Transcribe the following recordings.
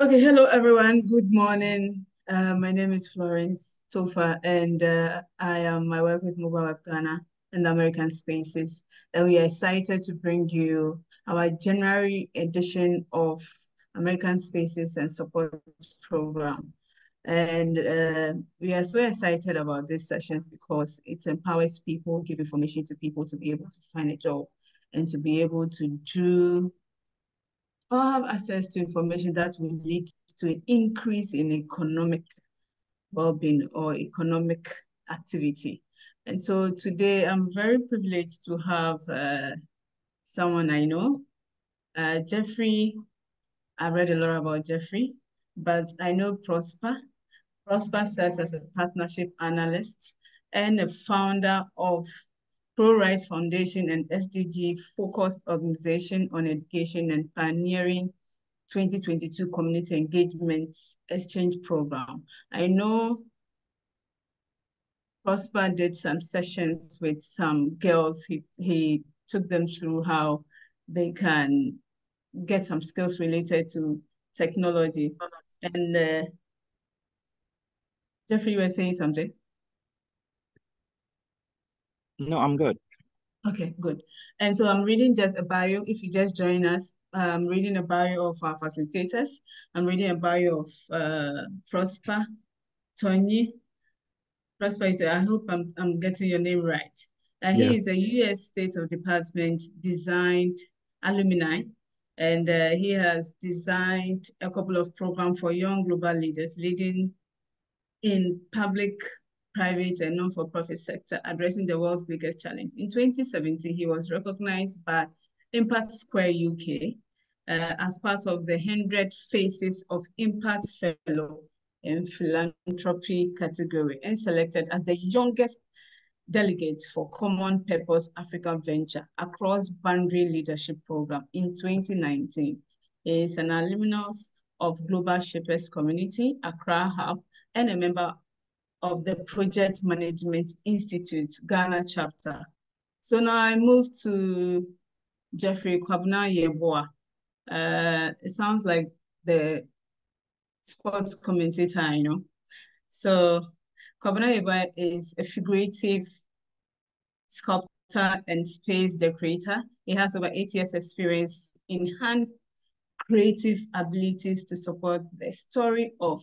Okay, hello everyone. Good morning. Uh, my name is Florence Tofa, and uh, I am I work with Mobile Web Ghana and American Spaces, and we are excited to bring you our January edition of American Spaces and Support Program. And uh, we are so excited about these sessions because it empowers people, give information to people to be able to find a job and to be able to do or have access to information that will lead to an increase in economic well-being or economic activity. And so today I'm very privileged to have uh, someone I know, uh, Jeffrey. I've read a lot about Jeffrey, but I know Prosper. Prosper serves as a partnership analyst and a founder of Pro Rights Foundation and SDG focused organization on education and pioneering 2022 community engagement exchange program. I know Prosper did some sessions with some girls. He, he took them through how they can get some skills related to technology. And uh, Jeffrey, you were saying something? No, I'm good. Okay, good. And so I'm reading just a bio. If you just join us, I'm reading a bio of our facilitators. I'm reading a bio of uh, Prosper, Tornyi. Prosper is, I hope I'm, I'm getting your name right. Uh, yeah. He is a U.S. State of Department designed alumni, and uh, he has designed a couple of programs for young global leaders leading in public private and non-for-profit sector addressing the world's biggest challenge. In 2017, he was recognized by Impact Square UK uh, as part of the 100 Faces of Impact Fellow in philanthropy category and selected as the youngest delegate for Common Purpose Africa Venture across boundary leadership program in 2019. He is an alumnus of Global Shapers Community, Accra Hub, and a member of the Project Management Institute, Ghana chapter. So now I move to Jeffrey Kwabena Yeboah. Uh, it sounds like the sports commentator, you know. So Kwabena Yeboah is a figurative sculptor and space decorator. He has over eight years experience in hand creative abilities to support the story of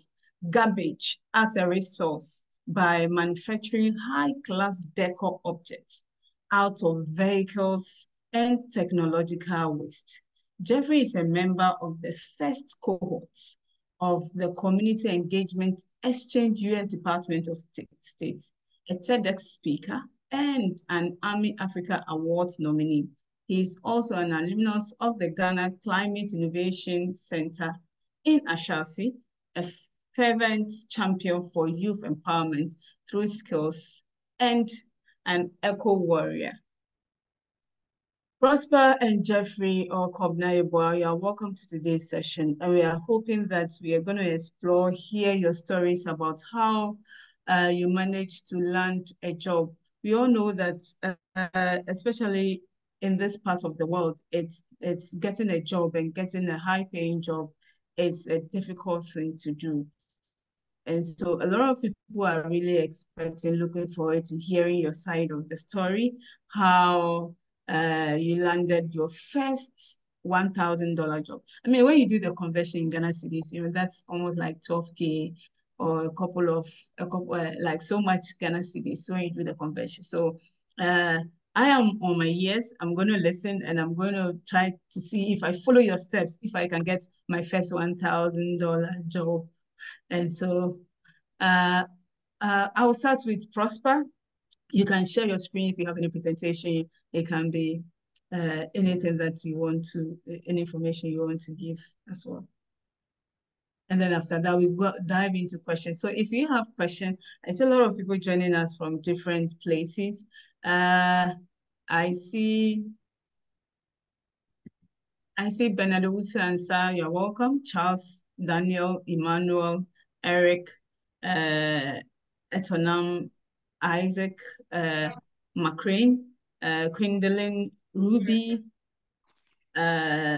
garbage as a resource by manufacturing high-class decor objects out of vehicles and technological waste. Jeffrey is a member of the first cohorts of the Community Engagement Exchange U.S. Department of State, a TEDx speaker, and an Army Africa Awards nominee. He is also an alumnus of the Ghana Climate Innovation Center in Ashesi, a fervent champion for youth empowerment through skills, and an eco warrior. Prosper and Jeffrey or Yeboah, you are welcome to today's session. And we are hoping that we are going to explore, hear your stories about how uh, you managed to land a job. We all know that, uh, especially in this part of the world, it's it's getting a job and getting a high paying job is a difficult thing to do. And so a lot of people are really expecting, looking forward to hearing your side of the story, how uh, you landed your first $1,000 job. I mean, when you do the conversion in Ghana cedis, you know, that's almost like 12K or a couple of, a couple, uh, like so much Ghana. So when you do the conversion. So uh, I am on my ears. I'm going to listen and I'm going to try to see if I follow your steps, if I can get my first $1,000 job and so uh, uh, I will start with Prosper. You can share your screen if you have any presentation. It can be uh, anything that you want to, any information you want to give as well. And then after that, we will dive into questions. So if you have questions, I see a lot of people joining us from different places. Uh, I see I see Bernardo Wusansa, you're welcome. Charles, Daniel, Emmanuel, Eric, uh, Etonam, Isaac, uh, McCrane, uh, Ruby, uh,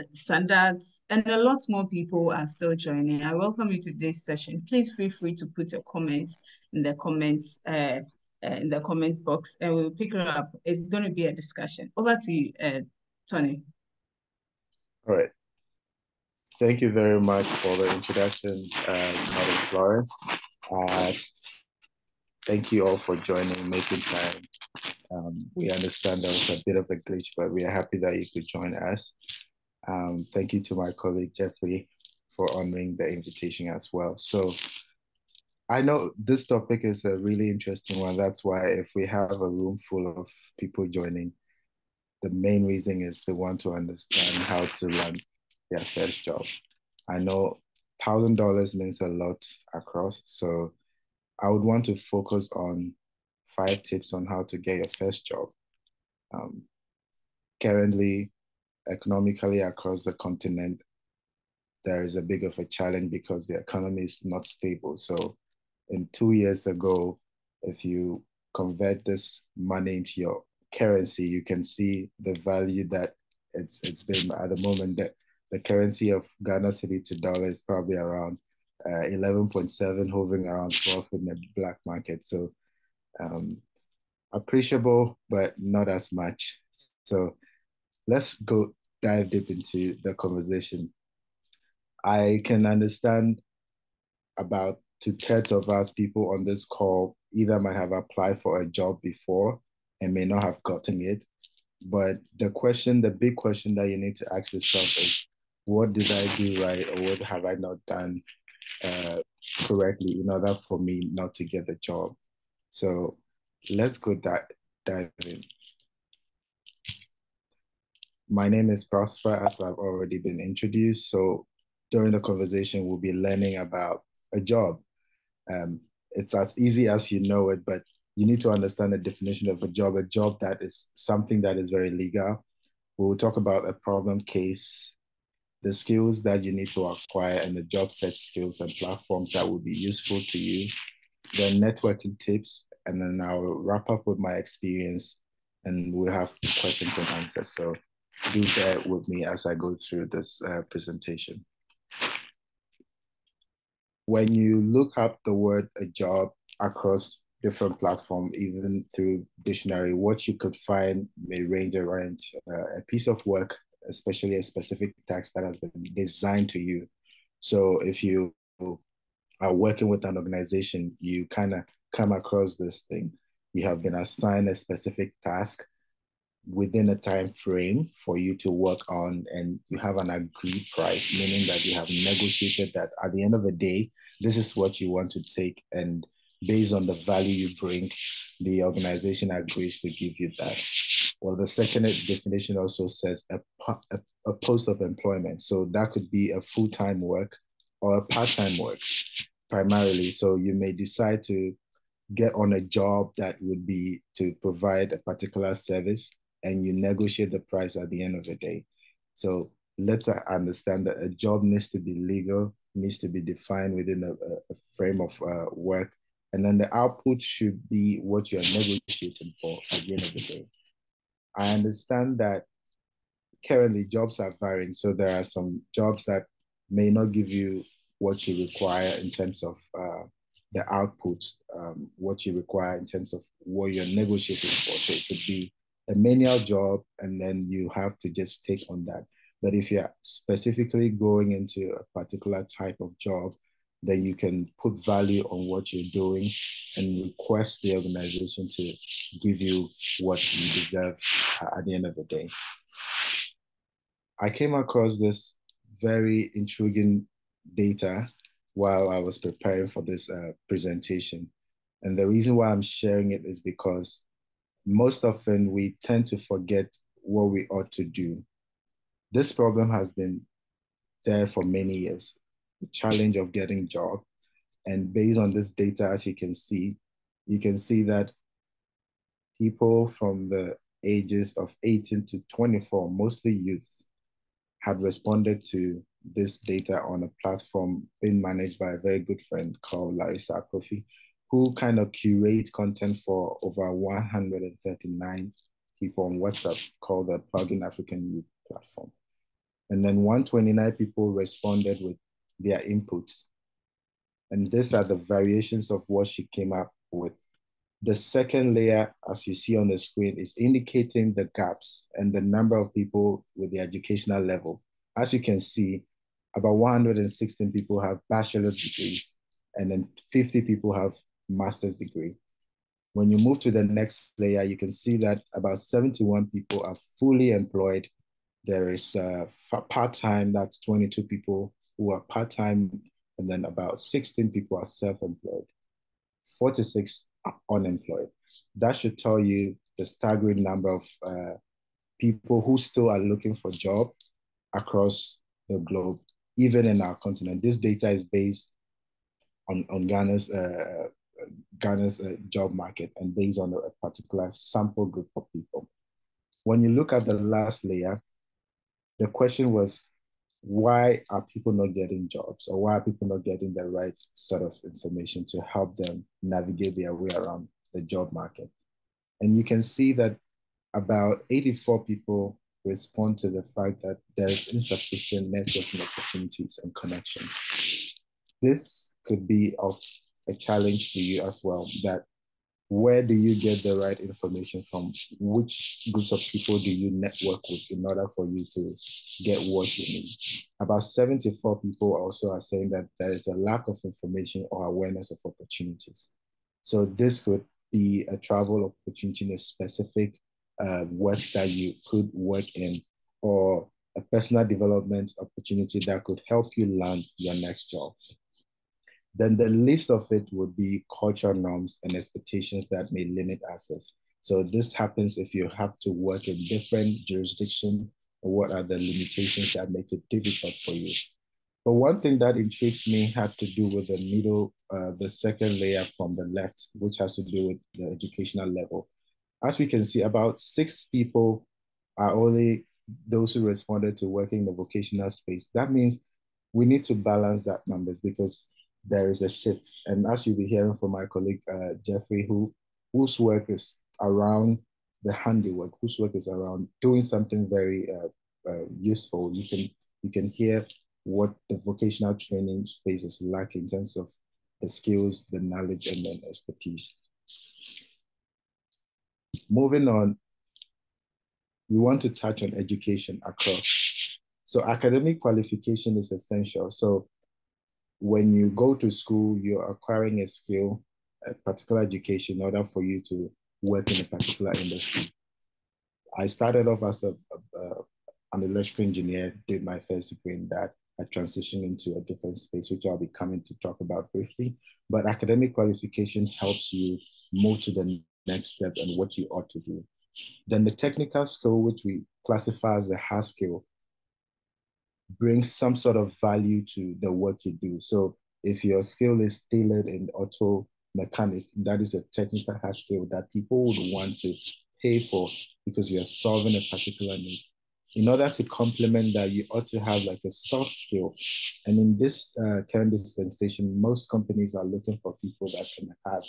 and a lot more people are still joining. I welcome you to today's session. Please feel free to put your comments in the comments uh, uh, in the comment box, and we'll pick it up. It's going to be a discussion. Over to you, uh, Tornyi. All right. Thank you very much for the introduction, uh, Madam Florence. Uh, thank you all for joining, making time. Um, we understand there was a bit of a glitch, but we are happy that you could join us. Um, thank you to my colleague Jeffrey for honoring the invitation as well. So I know this topic is a really interesting one. That's why if we have a room full of people joining, the main reason is they want to understand how to land their first job. I know thousand dollars means a lot across, so I would want to focus on five tips on how to get your first job. Um, currently, economically across the continent, there is a big of a challenge because the economy is not stable. So, in two years ago, if you convert this money into your currency, you can see the value that it's it's been at the moment. That the currency of Ghana cedi to dollar is probably around uh, 11.7, hovering around 12 in the black market. So um, appreciable, but not as much. So let's go dive deep into the conversation. I can understand about two thirds of us people on this call either might have applied for a job before and may not have gotten it. But the question, the big question that you need to ask yourself is, what did I do right or what have I not done uh, correctly in order for me not to get the job? So let's go dive, dive in. My name is Prosper, as I've already been introduced. So during the conversation, we'll be learning about a job. Um, it's as easy as you know it, but you need to understand the definition of a job. A job that is something that is very legal. We'll talk about a problem case, the skills that you need to acquire, and the job search skills and platforms that will be useful to you. Then networking tips, and then I'll wrap up with my experience, and we'll have questions and answers. So do bear with me as I go through this uh, presentation. When you look up the word a job across different platform, even through dictionary, what you could find may range around uh, a piece of work, especially a specific task that has been designed to you. So if you are working with an organization, you kind of come across this thing. You have been assigned a specific task within a time frame for you to work on and you have an agreed price meaning that you have negotiated that at the end of the day this is what you want to take and based on the value you bring, the organization agrees to give you that. Well, the second definition also says a, a, a post of employment. So that could be a full time work or a part time work primarily. So you may decide to get on a job that would be to provide a particular service and you negotiate the price at the end of the day. So let's understand that a job needs to be legal, needs to be defined within a, a frame of uh, work and then the output should be what you're negotiating for at the end of the day. I understand that currently jobs are varying. So there are some jobs that may not give you what you require in terms of uh, the output, um, what you require in terms of what you're negotiating for. So it could be a manual job, and then you have to just take on that. But if you're specifically going into a particular type of job, then you can put value on what you're doing and request the organization to give you what you deserve at the end of the day. I came across this very intriguing data while I was preparing for this uh, presentation. And the reason why I'm sharing it is because most often we tend to forget what we ought to do. This problem has been there for many years challenge of getting job. And based on this data, as you can see, you can see that people from the ages of 18 to 24, mostly youth, had responded to this data on a platform being managed by a very good friend called Larissa Kofi, who kind of curate content for over 139 people on WhatsApp called the Plugin African Youth Platform. And then 129 people responded with their inputs. And these are the variations of what she came up with. The second layer, as you see on the screen, is indicating the gaps and the number of people with the educational level. As you can see, about 116 people have bachelor degrees, and then 50 people have master's degree. When you move to the next layer, you can see that about 71 people are fully employed. There is uh, part-time, that's 22 people who are part-time, and then about 16 people are self-employed. 46 are unemployed. That should tell you the staggering number of uh, people who still are looking for job across the globe, even in our continent. This data is based on, on Ghana's uh, Ghana's uh, job market and based on a particular sample group of people. When you look at the last layer, the question was, why are people not getting jobs or why are people not getting the right sort of information to help them navigate their way around the job market? And you can see that about 84 people respond to the fact that there is insufficient networking opportunities and connections. This could be of a challenge to you as well that where do you get the right information from? Which groups of people do you network with in order for you to get what you need? About 74 people also are saying that there is a lack of information or awareness of opportunities. So this could be a travel opportunity in a specific uh, work that you could work in or a personal development opportunity that could help you land your next job then the least of it would be cultural norms and expectations that may limit access. So this happens if you have to work in different jurisdictions or what are the limitations that make it difficult for you. But one thing that intrigues me had to do with the middle, uh, the second layer from the left, which has to do with the educational level. As we can see, about six people are only those who responded to working in the vocational space. That means we need to balance that numbers because there is a shift. And as you'll be hearing from my colleague uh, Jeffrey, who whose work is around the handiwork, whose work is around doing something very uh, uh, useful, you can you can hear what the vocational training space is like in terms of the skills, the knowledge, and then expertise. Moving on, we want to touch on education across. So academic qualification is essential. So when you go to school, you're acquiring a skill, a particular education in order for you to work in a particular industry. I started off as a, a, an electrical engineer, did my first degree in that. I transitioned into a different space, which I'll be coming to talk about briefly. But academic qualification helps you move to the next step and what you ought to do. Then the technical skill, which we classify as a hard skill, brings some sort of value to the work you do. So if your skill is tailored in auto mechanic, that is a technical hard skill that people would want to pay for because you're solving a particular need. In order to complement that, you ought to have like a soft skill. And in this uh, current dispensation, most companies are looking for people that can have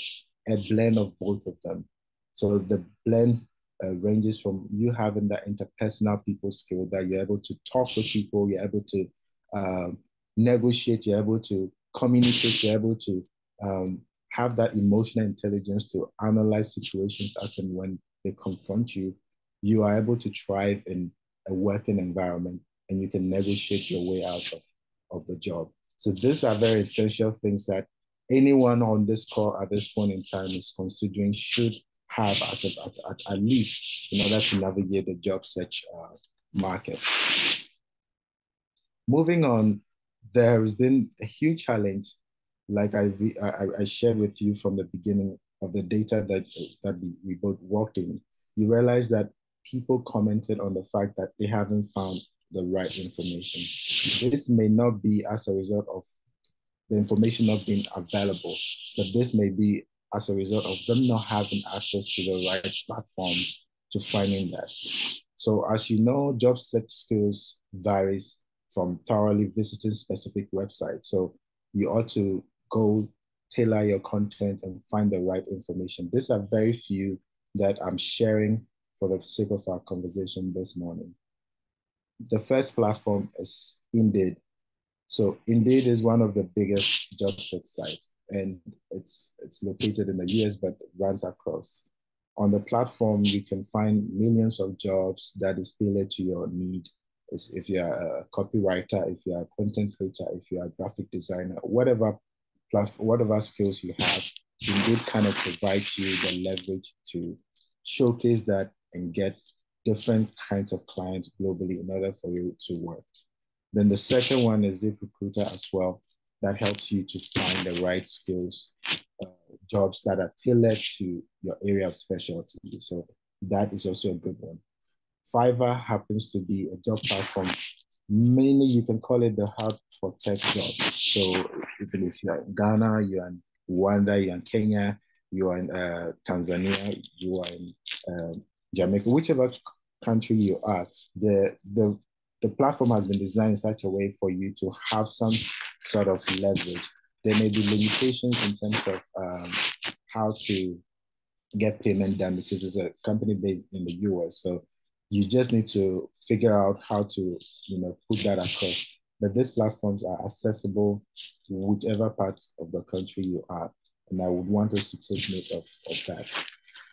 a blend of both of them. So the blend uh, ranges from you having that interpersonal people skill that you're able to talk with people, you're able to um, negotiate, you're able to communicate, you're able to um, have that emotional intelligence to analyze situations as and when they confront you. You are able to thrive in a working environment and you can negotiate your way out of, of the job. So these are very essential things that anyone on this call at this point in time is considering should have at, at, at, at least in order to navigate the job search uh, market. Moving on, there has been a huge challenge, like I, I, I shared with you from the beginning of the data that, that we, we both worked in. You realize that people commented on the fact that they haven't found the right information. This may not be as a result of the information not being available, but this may be as a result of them not having access to the right platforms to finding that. So as you know, job search skills varies from thoroughly visiting specific websites. So you ought to go tailor your content and find the right information. These are very few that I'm sharing for the sake of our conversation this morning. the first platform is Indeed. So Indeed is one of the biggest job search sites, and it's it's located in the US but runs across. On the platform, you can find millions of jobs that is tailored to your need. If you're a copywriter, if you're a content creator, if you're a graphic designer, whatever platform, whatever skills you have, Indeed kind of provides you the leverage to showcase that and get different kinds of clients globally in order for you to work. Then the second one is ZipRecruiter as well. That helps you to find the right skills, uh, jobs that are tailored to your area of specialty. So that is also a good one. Fiverr happens to be a job platform. Mainly, you can call it the hub for tech jobs. So even if you're in Ghana, you're in Rwanda, you're in Kenya, you are in uh, Tanzania, you are in uh, Jamaica, whichever country you are, the, the, the platform has been designed in such a way for you to have some sort of leverage. There may be limitations in terms of um, how to get payment done because it's a company based in the US. So you just need to figure out how to, you know, put that across. But these platforms are accessible to whichever part of the country you are. And I would want us to take note of, of that.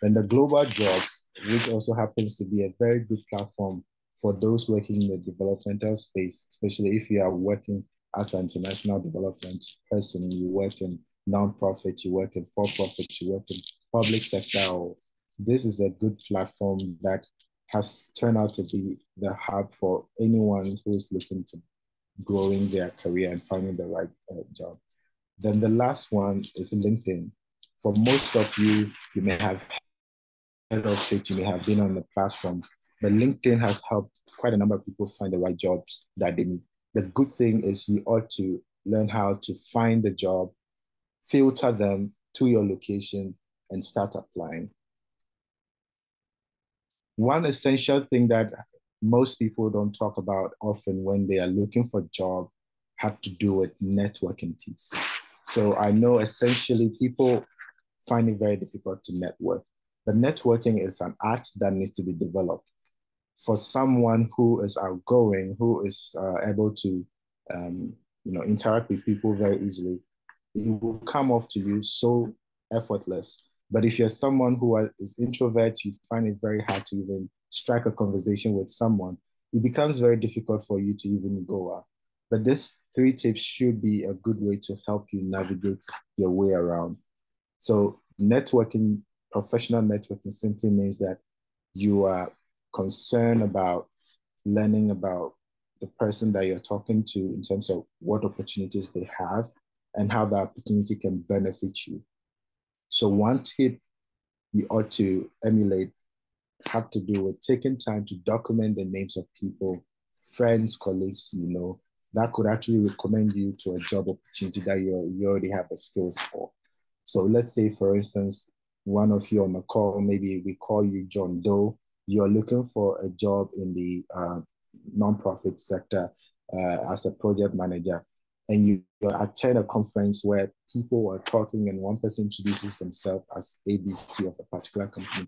Then the Global Jobs, which also happens to be a very good platform for those working in the developmental space, especially if you are working as an international development person, you work in nonprofit, you work in for-profit, you work in public sector. Or this is a good platform that has turned out to be the hub for anyone who is looking to growing their career and finding the right uh, job. Then the last one is LinkedIn. For most of you, you may have heard of it, you may have been on the platform, but LinkedIn has helped quite a number of people find the right jobs that they need. The good thing is you ought to learn how to find the job, filter them to your location, and start applying. One essential thing that most people don't talk about often when they are looking for a job had to do with networking tips. So I know essentially people find it very difficult to network. But networking is an art that needs to be developed. For someone who is outgoing, who is uh, able to, um, you know, interact with people very easily, it will come off to you so effortless. But if you're someone who is introvert, you find it very hard to even strike a conversation with someone. It becomes very difficult for you to even go out. But these three tips should be a good way to help you navigate your way around. So networking, professional networking simply means that you are concerned about learning about the person that you're talking to in terms of what opportunities they have and how that opportunity can benefit you. So one tip you ought to emulate had to do with taking time to document the names of people, friends, colleagues you know, that could actually recommend you to a job opportunity that you, you already have the skills for. So let's say, for instance, one of you on the call, maybe we call you John Doe, you're looking for a job in the uh, nonprofit sector uh, as a project manager, and you attend a conference where people are talking and one person introduces themselves as ABC of a particular company.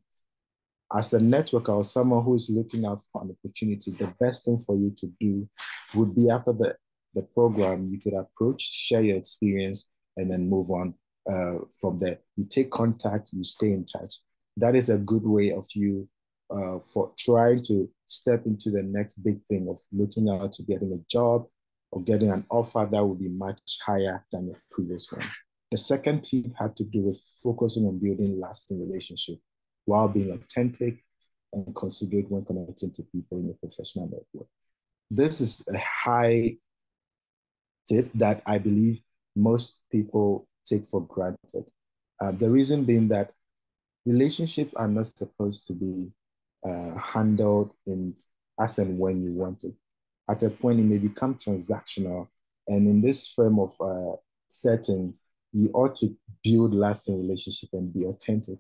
As a networker or someone who is looking out for an opportunity, the best thing for you to do would be after the, the program, you could approach, share your experience, and then move on uh, from there. You take contact, you stay in touch. That is a good way of you uh, for trying to step into the next big thing of looking out to getting a job or getting an offer that will be much higher than the previous one. The second tip had to do with focusing on building lasting relationship while being authentic and considerate when connecting to people in your professional network. This is a high tip that I believe most people take for granted. Uh, the reason being that relationships are not supposed to be uh, handled in as and when you want it. At a point, it may become transactional. And in this frame of uh, setting, you ought to build lasting relationship and be authentic.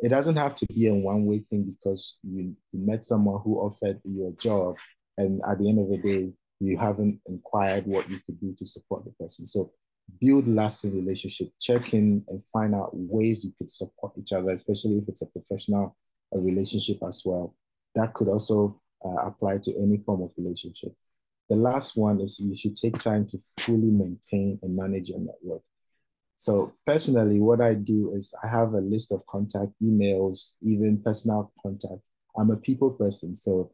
It doesn't have to be a one-way thing because you, you met someone who offered you a job, and at the end of the day, you haven't inquired what you could do to support the person. So build lasting relationship, check in and find out ways you could support each other, especially if it's a professional a relationship as well. That could also uh, apply to any form of relationship. The last one is you should take time to fully maintain and manage your network. So personally, what I do is I have a list of contact emails, even personal contact. I'm a people person, so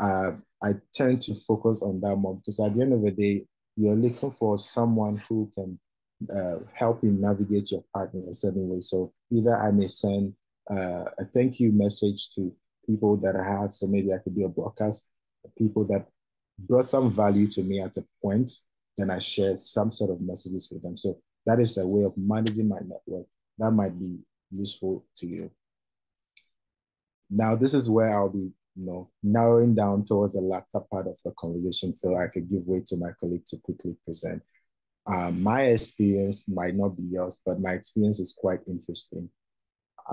uh, I tend to focus on that more because at the end of the day, you're looking for someone who can uh, help you navigate your partner in a certain way. So either I may send uh, a thank you message to people that I have. So maybe I could do a broadcast, people that brought some value to me at a point, then I share some sort of messages with them. So that is a way of managing my network. That might be useful to you. Now, this is where I'll be, you know, narrowing down towards the latter part of the conversation so I could give way to my colleague to quickly present. Um, my experience might not be yours, but my experience is quite interesting.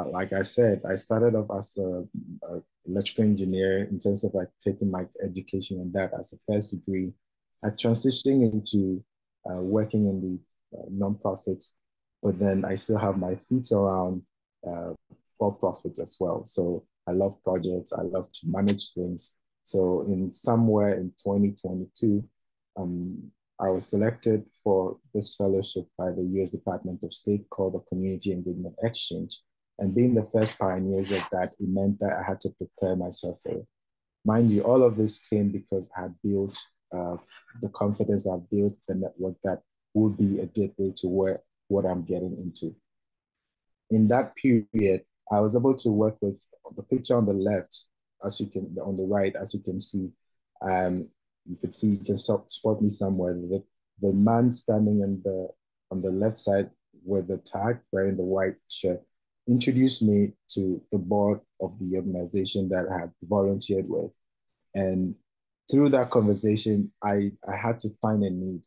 Like I said, I started off as a, a, electrical engineer in terms of like taking my education and that as a first degree. I transitioned into uh, working in the uh, nonprofits, but then I still have my feet around uh, for profit as well. So I love projects. I love to manage things. So in somewhere in 2022, um, I was selected for this fellowship by the U.S. Department of State called the Community Engagement Exchange. And being the first pioneers of that, it meant that I had to prepare myself for it. Mind you, all of this came because I had built uh, the confidence, I've built the network that would be a gateway to where what I'm getting into. In that period, I was able to work with the picture on the left, as you can, on the right, as you can see. Um, you can see, you can spot me somewhere. The, the man standing on the on the left side with the tag wearing the white shirt introduced me to the board of the organization that I had volunteered with. And through that conversation, I, I had to find a need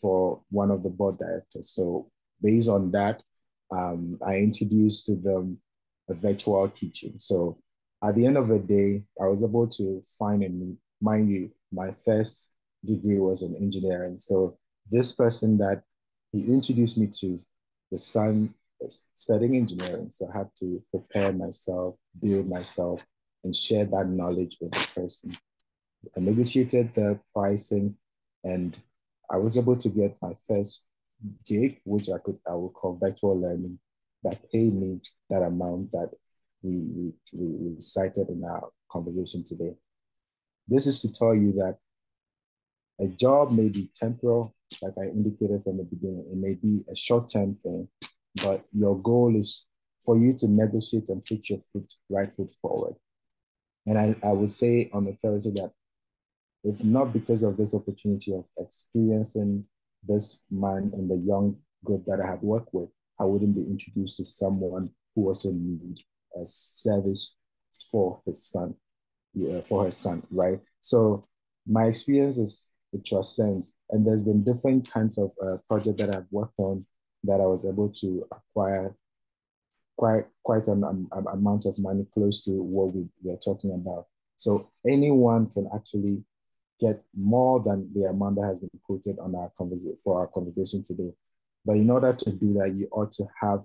for one of the board directors. So based on that, um, I introduced to them a virtual teaching. So at the end of the day, I was able to find a need. Mind you, my first degree was in engineering. So this person that he introduced me to, the son studying engineering, so I had to prepare myself, build myself, and share that knowledge with the person. I negotiated the pricing, and I was able to get my first gig, which I could I would call virtual learning, that paid me that amount that we we, we, we cited in our conversation today. This is to tell you that a job may be temporal, like I indicated from the beginning. It may be a short-term thing, but your goal is for you to negotiate and put your foot right foot forward. And I, I would say on authority that if not because of this opportunity of experiencing this man and the young group that I had worked with, I wouldn't be introduced to someone who also need a service for his son, yeah, for his son, right? So my experience is it transcends, and there's been different kinds of uh, projects that I've worked on that I was able to acquire quite quite an um, amount of money close to what we were talking about. So anyone can actually get more than the amount that has been quoted on our conversation for our conversation today. But in order to do that, you ought to have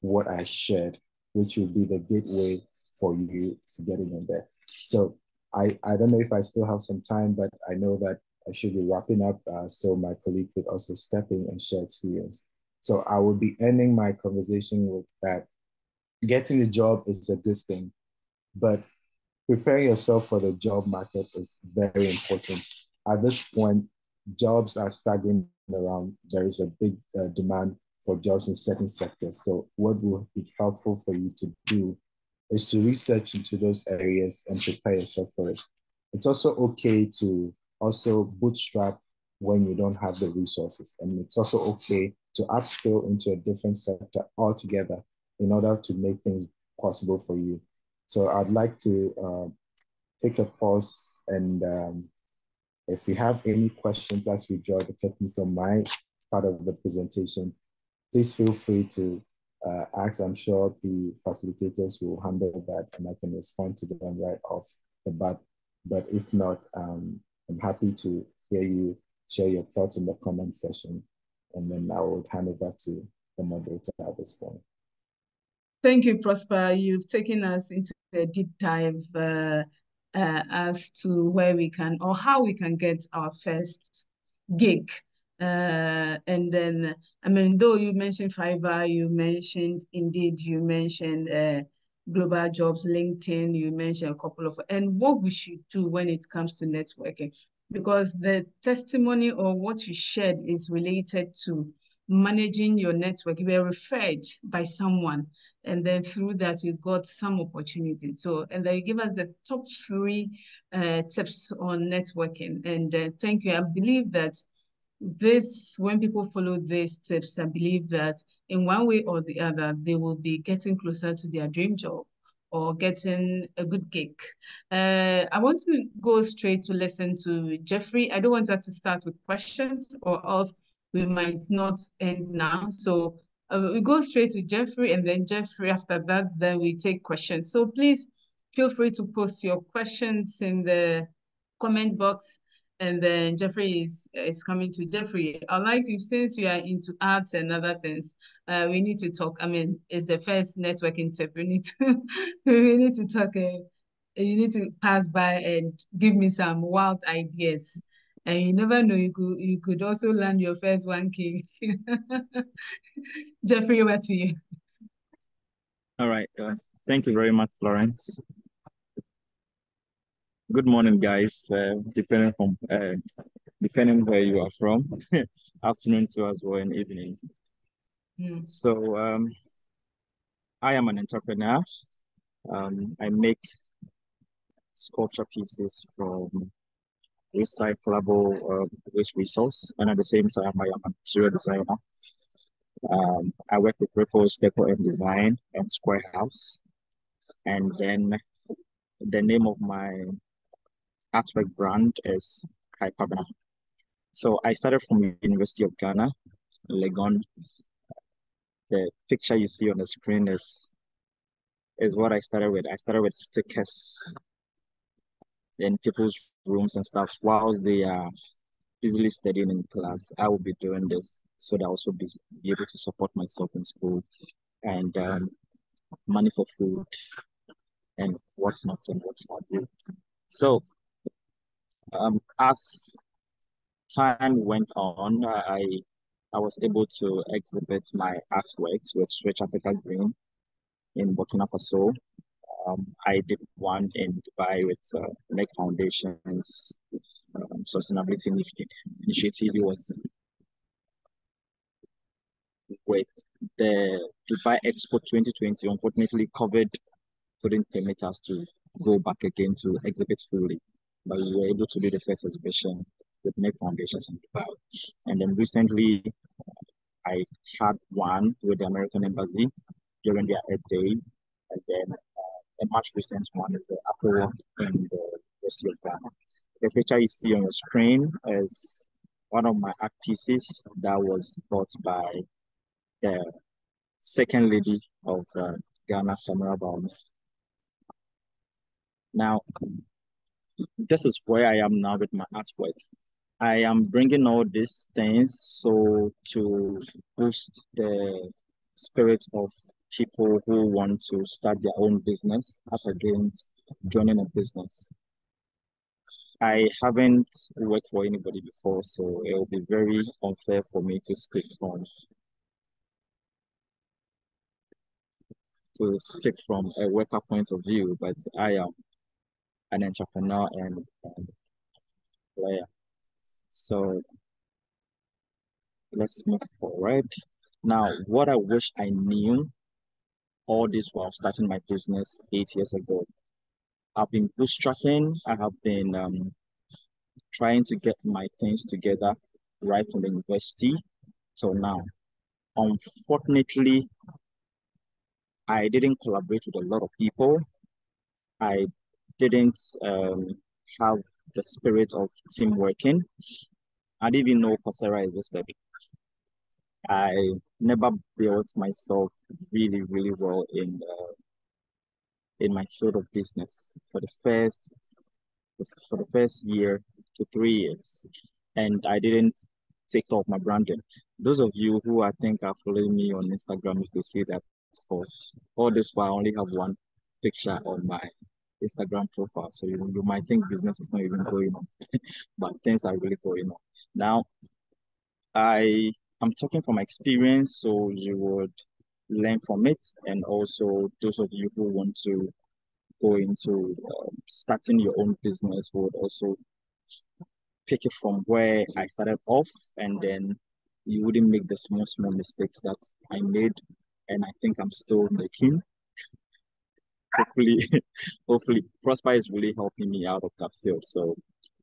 what I shared, which will be the gateway for you to getting in there. So I, I don't know if I still have some time, but I know that I should be wrapping up uh, so my colleague could also step in and share experience. So I will be ending my conversation with that. Getting a job is a good thing, but preparing yourself for the job market is very important. At this point, jobs are staggering around. There is a big uh, demand for jobs in certain sectors. So what will be helpful for you to do is to research into those areas and prepare yourself for it. It's also okay to also bootstrap when you don't have the resources. And it's also okay to upskill into a different sector altogether in order to make things possible for you. So I'd like to uh, take a pause and um, if you have any questions as we draw the curtains on my part of the presentation, please feel free to uh, ask. I'm sure the facilitators will handle that and I can respond to them right off the bat. But if not, um, I'm happy to hear you share your thoughts in the comment section and then I will hand over to the moderator at this point. Thank you, Prosper. You've taken us into a deep dive uh, uh, as to where we can or how we can get our first gig. Uh, and then, I mean, though you mentioned Fiverr, you mentioned Indeed, you mentioned uh, Global Jobs, LinkedIn, you mentioned a couple of, and what we should do when it comes to networking, because the testimony or what you shared is related to managing your network. You were referred by someone, and then through that, you got some opportunity. So, and then you give us the top three uh, tips on networking. And uh, thank you. I believe that this, when people follow these tips, I believe that in one way or the other, they will be getting closer to their dream job or getting a good gig. Uh, I want to go straight to listen to Jeffrey. I don't want us to start with questions or else we might not end now. So uh, we go straight to Jeffrey and then Jeffrey after that, then we take questions. So please feel free to post your questions in the comment box and then Jeffrey is is coming to Jeffrey. I like you since you are into arts and other things. Uh, we need to talk. I mean, it's the first networking tip. We need to we need to talk. Uh, you need to pass by and give me some wild ideas and you never know you could you could also land your first 1k jeffrey over to you all right uh, thank you very much florence good morning guys uh, depending from uh, depending where you are from afternoon to as well and evening mm. so um i am an entrepreneur um i make sculpture pieces from recyclable uh, waste resource. And at the same time, I am a material designer. Um, I work with Ripples Deco and Design and Square House. And then the name of my artwork brand is Hypabna. So I started from University of Ghana, Legon. The picture you see on the screen is is what I started with. I started with stickers in people's rooms and stuff whilst they are busily studying in class. I will be doing this so that I also be, be able to support myself in school and um, money for food and whatnot and what have you. So um, as time went on, I I was able to exhibit my artworks with Stretch Africa Green in Burkina Faso um, I did one in Dubai with uh, Neck Foundation's um, sustainability initiative. It was with the Dubai Expo 2020. Unfortunately, COVID couldn't permit us to go back again to exhibit fully, but we were able to do the first exhibition with Neck Foundations in Dubai. And then recently, I had one with the American Embassy during their Earth Day, and then a much recent one is the Afro in the University of Ghana. The picture you see on the screen is one of my art pieces that was bought by the second lady of uh, Ghana, Samira Bawumia. Now, this is where I am now with my artwork. I am bringing all these things so to boost the spirit of people who want to start their own business as against joining a business. I haven't worked for anybody before, so it will be very unfair for me to speak from to speak from a worker point of view, but I am an entrepreneur and, and player. So let's move forward. Now, what I wish I knew all this while starting my business eight years ago. I've been bootstrapping. I have been um, trying to get my things together right from the university till now. Unfortunately, I didn't collaborate with a lot of people. I didn't um, have the spirit of team working. I didn't even know Coursera existed. I never built myself really, really well in in my field of business for the first for the first year to three years, and I didn't take off my branding. Those of you who I think are following me on Instagram, you can see that for all this while I only have one picture on my Instagram profile. So you, you might think business is not even going on, but things are really going on. Now, I am talking from experience, so you would learn from it. And also those of you who want to go into uh, starting your own business would also pick it from where I started off and then you wouldn't make the small, small mistakes that I made and I think I'm still making. Hopefully, hopefully Prosper is really helping me out of that field. So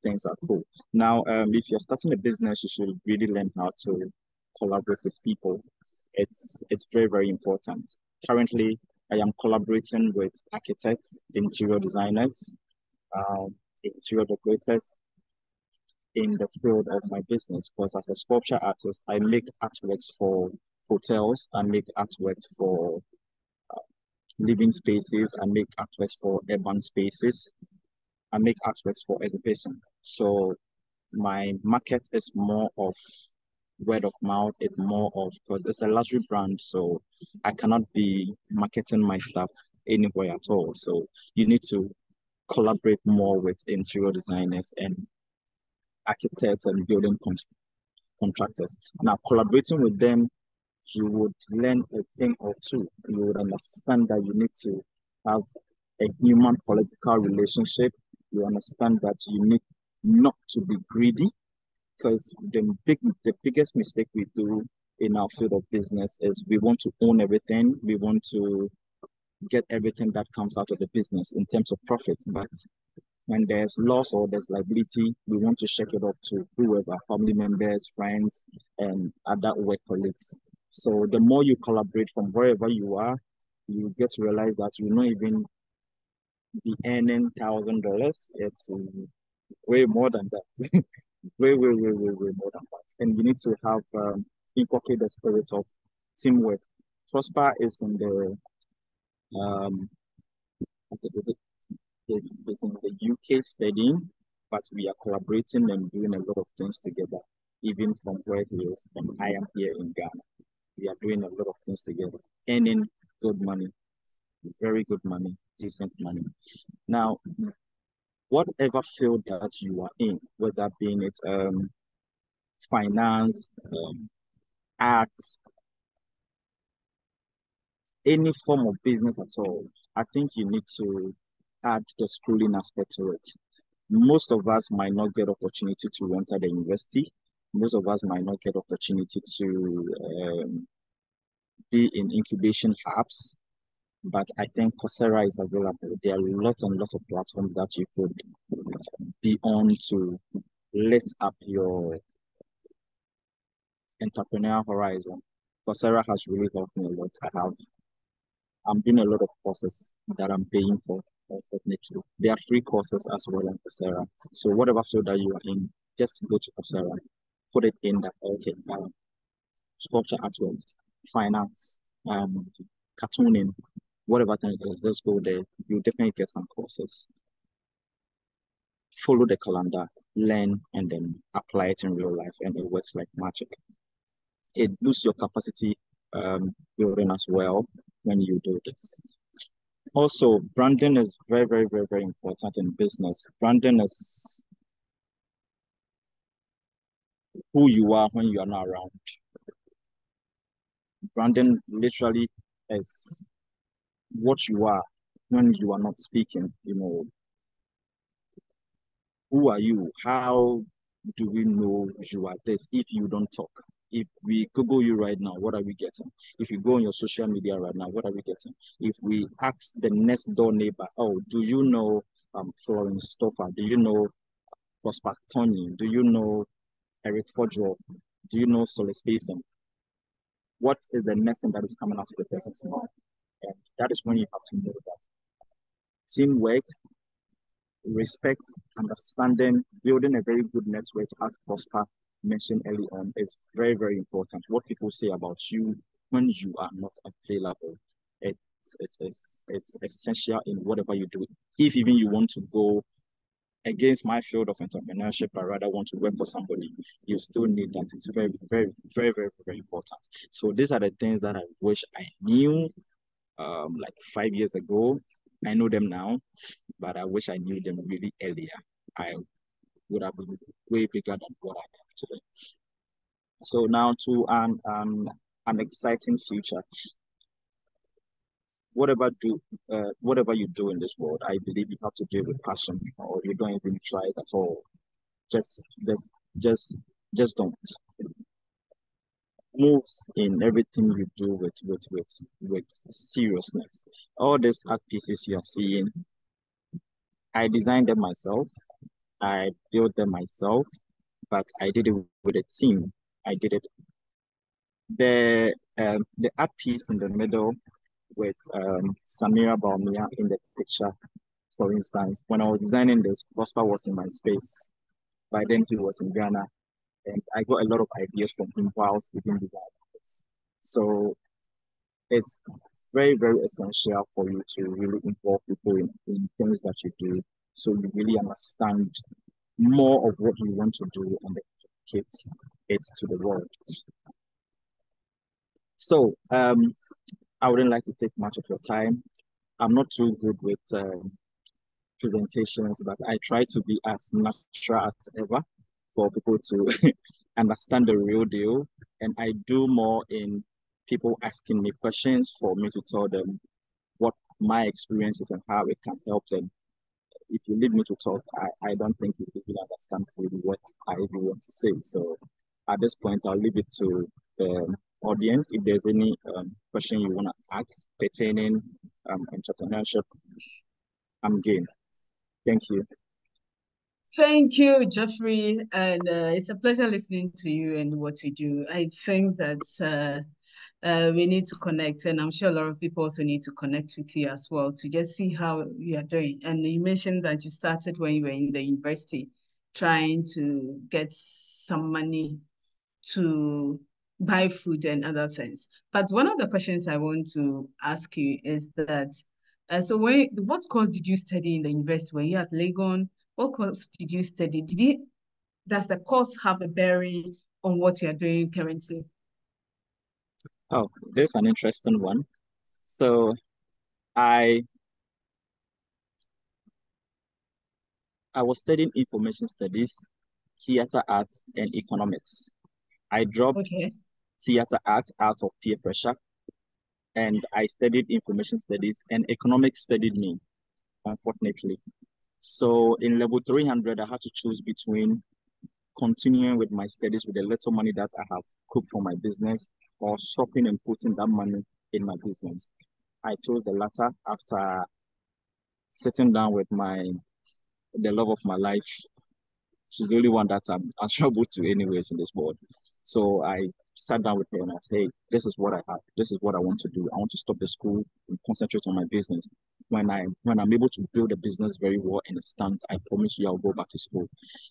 things are cool. Now, um, if you're starting a business, you should really learn how to collaborate with people. It's it's very, very important. Currently, I am collaborating with architects, interior designers, um, interior decorators in the field of my business because as a sculpture artist, I make artworks for hotels, I make artworks for living spaces, I make artworks for urban spaces, I make artworks for exhibition. So my market is more of word of mouth. It's more of because it's a luxury brand, so I cannot be marketing my stuff anywhere at all. So you need to collaborate more with interior designers and architects and building con contractors. Now, collaborating with them, you would learn a thing or two. You would understand that you need to have a human political relationship. You understand that you need not to be greedy because the big the biggest mistake we do in our field of business is we want to own everything. We want to get everything that comes out of the business in terms of profit. But when there's loss or there's liability, we want to shake it off to whoever, family members, friends, and other work colleagues. So the more you collaborate from wherever you are, you get to realize that you're not even be earning thousand dollars. It's way more than that. way, way, way, way, way more than that. And you need to have um, inculcate the spirit of teamwork. Prosper is in the um, is it is, is in the UK studying, but we are collaborating and doing a lot of things together, even from where he is and I am here in Ghana. We are doing a lot of things together, earning good money, very good money, decent money. Now, whatever field that you are in, whether being it um, finance, um, art, any form of business at all, I think you need to add the schooling aspect to it. Most of us might not get opportunity to enter the university. Most of us might not get opportunity to um, be in incubation hubs but I think Coursera is available. There are lots and lots of platforms that you could be on to lift up your entrepreneurial horizon. Coursera has really helped me a lot. I have I'm doing a lot of courses that I'm paying for, unfortunately. There are free courses as well on Coursera. So whatever field that you are in, just go to Coursera, put it in that okay, um, sculpture artworks, finance, um, cartooning, whatever time it is, just go there. You definitely get some courses. Follow the calendar, learn, and then apply it in real life, and it works like magic. It boosts your capacity um, building as well when you do this. Also, branding is very, very, very, very important in business. Branding is who you are when you are not around. Branding literally is what you are when you are not speaking, you know. Who are you? How do we know you are this if you don't talk? If we Google you right now, what are we getting? If you go on your social media right now, what are we getting? If we ask the next door neighbor, oh, do you know um, Florence Stoffer? Do you know Prosper Tornyi? Do you know Eric Fojo? Do you know Solis Basin? What is the next thing that is coming out of the person's mouth? And that is when you have to know that teamwork, respect, understanding, building a very good network, as Prosper mentioned early on, is very, very important. What people say about you when you are not available, it's, it's, it's, it's essential in whatever you do. If even you want to go against my field of entrepreneurship, I rather want to work for somebody, you still need that. It's very, very, very, very, very important. So these are the things that I wish I knew um, like five years ago. I know them now, but I wish I knew them really earlier. I would have been way bigger than what I am today. So now to an um, an exciting future. Whatever do uh, whatever you do in this world, I believe you have to do it with passion, or you don't even try it at all. Just just just just don't move in everything you do with with with with seriousness. All these art pieces you are seeing, I designed them myself. I built them myself, but I did it with a team. I did it. The um, the art piece in the middle with um, Samira Bawumia in the picture, for instance, when I was designing this, Prosper was in my space. By then he was in Ghana and I got a lot of ideas from him whilst within the office. So it's very, very essential for you to really involve people in, in things that you do so you really understand more of what you want to do and educate it to the world. So um, I wouldn't like to take much of your time. I'm not too good with um, presentations, but I try to be as natural as ever for people to understand the real deal. And I do more in people asking me questions for me to tell them what my experiences and how it can help them. If you leave me to talk, I, I don't think you will understand fully what I even want to say. So at this point, I'll leave it to the audience. If there's any um, question you want to ask pertaining um, entrepreneurship, I'm game. Thank you. Thank you, Jeffrey. And uh, it's a pleasure listening to you and what you do. I think that uh, uh, we need to connect, and I'm sure a lot of people also need to connect with you as well to just see how you are doing. And you mentioned that you started when you were in the university, trying to get some money to buy food and other things. But one of the questions I want to ask you is that, uh, so when, what course did you study in the university? Were you at Legon? What course did you study? Did it, does the course have a bearing on what you're doing currently? Oh, this is an interesting one. So I I was studying information studies, theater arts, and economics. I dropped okay. Theater arts out of peer pressure, and I studied information studies, and economics studied me, unfortunately. So in level 300, I had to choose between continuing with my studies with the little money that I have cooked for my business or shopping and putting that money in my business. I chose the latter after sitting down with my the love of my life. She's the only one that I'm answerable to anyways in this world. So I sat down with her and I said, hey, this is what I have. This is what I want to do. I want to stop the school and concentrate on my business. When I when I'm able to build a business very well and it stands, I promise you I'll go back to school.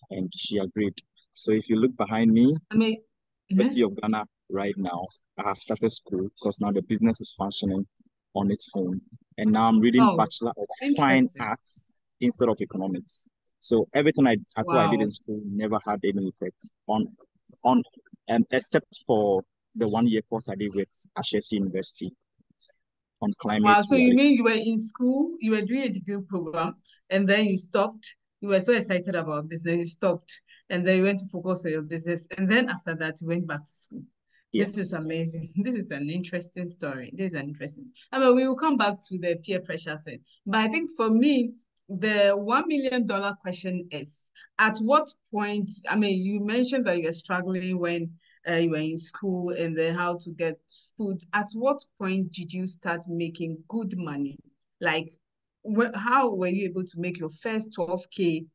And she agreed. So if you look behind me, I mean mm-hmm. University of Ghana right now, I have started school because now the business is functioning on its own. And now I'm reading oh, Bachelor of Fine Arts instead of economics. So everything I, I wow. I did in school never had any effect on on um, except for the one year course I did with Ashesi University on climate. Wow, so you mean you were in school, you were doing a degree program, and then you stopped. You were so excited about business, you stopped, and then you went to focus on your business, and then after that, you went back to school. Yes. This is amazing. This is an interesting story. This is an interesting. I mean, we will come back to the peer pressure thing, but I think for me, the one million dollar question is: At what point? I mean, you mentioned that you're struggling when uh, you were in school and then how to get food. At what point did you start making good money? Like, wh- how were you able to make your first 12K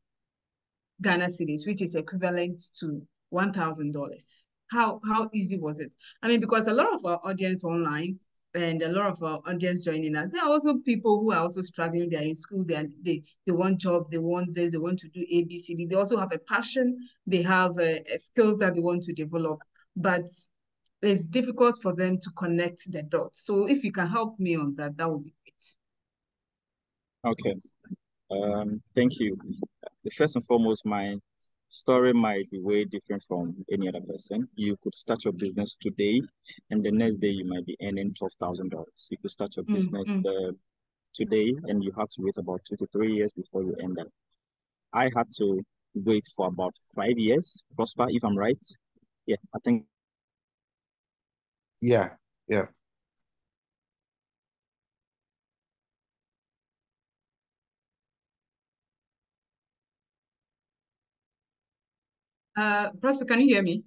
Ghana cedis, which is equivalent to $1,000? How, how easy was it? I mean, because a lot of our audience online and a lot of our audience joining us, there are also people who are also struggling. They're in school, they, are, they, they want job, they want this, they want to do ABCD. They also have a passion, they have uh, skills that they want to develop but it's difficult for them to connect the dots. So if you can help me on that, that would be great. Okay. Um, thank you. The first and foremost, my story might be way different from any other person. You could start your business today, and the next day you might be earning twelve thousand dollars. You could start your mm, business mm. Uh, today and you have to wait about two to three years before you end up. I had to wait for about five years, Prosper, if I'm right. Yeah, I think. Yeah, yeah. Uh, Prosper, can you hear me?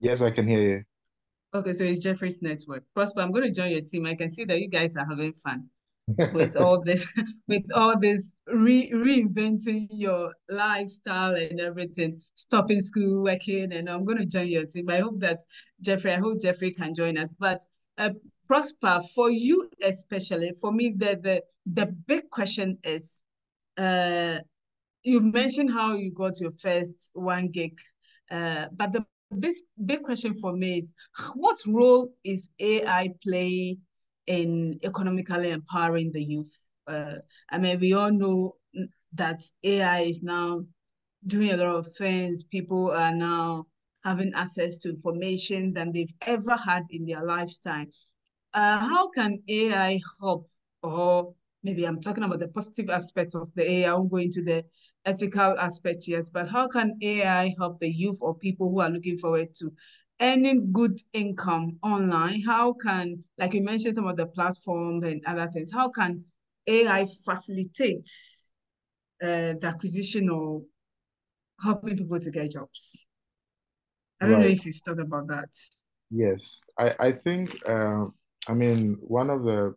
Yes, I can hear you. Okay, so it's Jeffrey's network. Prosper, I'm going to join your team. I can see that you guys are having fun with all this, with all this re reinventing your lifestyle and everything, stopping school, working, and I'm going to join your team. I hope that Jeffrey, I hope Jeffrey can join us. But uh, Prosper, for you especially, for me, the the the big question is, uh, you mentioned how you got your first one gig, uh, but the big, big question for me is what role is AI playing in economically empowering the youth? Uh, I mean, we all know that AI is now doing a lot of things. People are now having access to information than they've ever had in their lifetime. Uh, how can AI help, or maybe I'm talking about the positive aspects of the AI, I won't go into the ethical aspects yet, but how can AI help the youth or people who are looking forward to earning good income online? How can, like you mentioned, some of the platforms and other things, how can AI facilitate uh, the acquisition or helping people to get jobs? I don't right. know if you've thought about that. Yes, I, I think, uh, I mean, one of the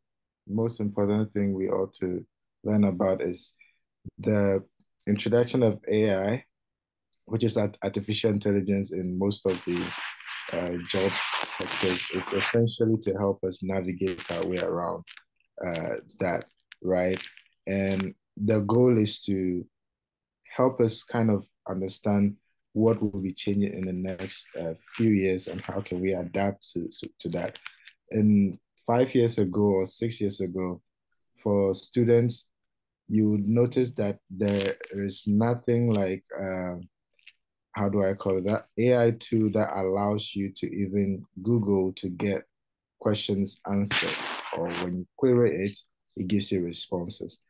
most important thing we ought to learn about is the introduction of AI, which is artificial intelligence in most of the uh, job sectors, is essentially to help us navigate our way around uh, that, right? And the goal is to help us kind of understand what will be changing in the next uh, few years and how can we adapt to, to, to that. And five years ago or six years ago, for students you would notice that there is nothing like uh, how do I call it that AI tool that allows you to even Google to get questions answered, or when you query it, it gives you responses.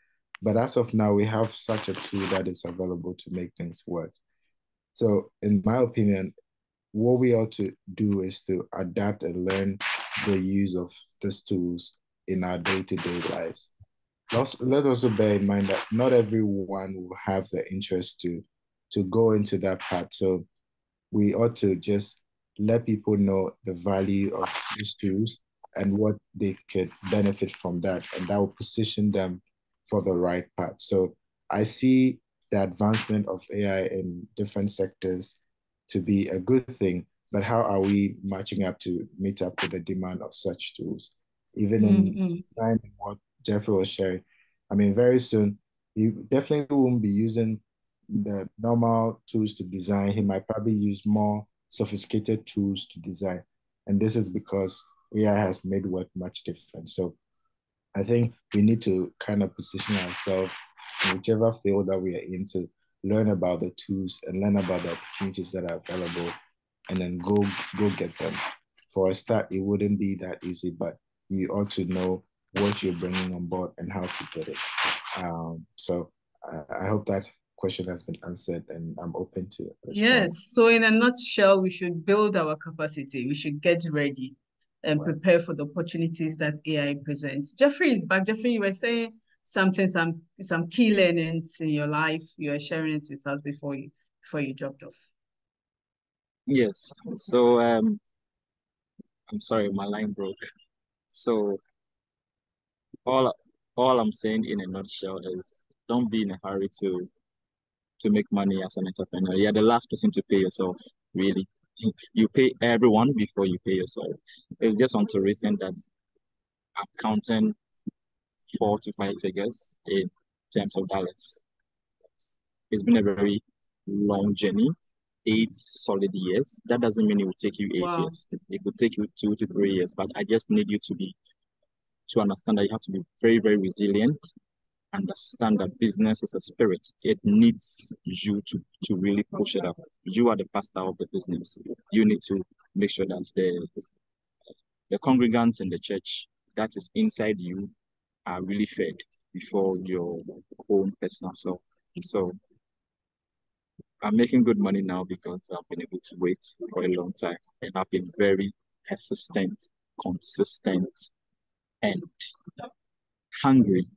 But as of now, we have such a tool that is available to make things work. So, in my opinion, what we ought to do is to adapt and learn the use of these tools in our day-to-day lives let us also bear in mind that not everyone will have the interest to to go into that path. So we ought to just let people know the value of these tools and what they could benefit from that, and that will position them for the right path. So I see the advancement of AI in different sectors to be a good thing, but how are we matching up to meet up with the demand of such tools? Even in mm-hmm. designing what Jeffrey was sharing. I mean, very soon, he definitely won't be using the normal tools to design. He might probably use more sophisticated tools to design. And this is because AI has made work much different. So I think we need to kind of position ourselves in whichever field that we are in to learn about the tools and learn about the opportunities that are available and then go go get them. For a start, it wouldn't be that easy, but you ought to know what you're bringing on board and how to get it. Um, so I, I hope that question has been answered and I'm open to it. Yes. So in a nutshell, we should build our capacity. We should get ready and right. prepare for the opportunities that AI presents. Jeffrey is back. Jeffrey, you were saying something, some some key learnings in your life. You were sharing it with us before you before you dropped off. Yes. So um I'm sorry, my line broke. So all all I'm saying in a nutshell is don't be in a hurry to to make money as an entrepreneur. You're the last person to pay yourself, really. you pay everyone before you pay yourself. It's just on to recent that I'm counting four to five figures in terms of dollars. It's been a very long journey, eight solid years. That doesn't mean it will take you eight wow. years. It could take you two to three years, but I just need you to be to understand that you have to be very, very resilient. Understand that business is a spirit. It needs you to, to really push it up. You are the pastor of the business. You need to make sure that the the congregants in the church that is inside you are really fed before your own personal self. So I'm making good money now because I've been able to wait for a long time and I've been very persistent, consistent, and hungry.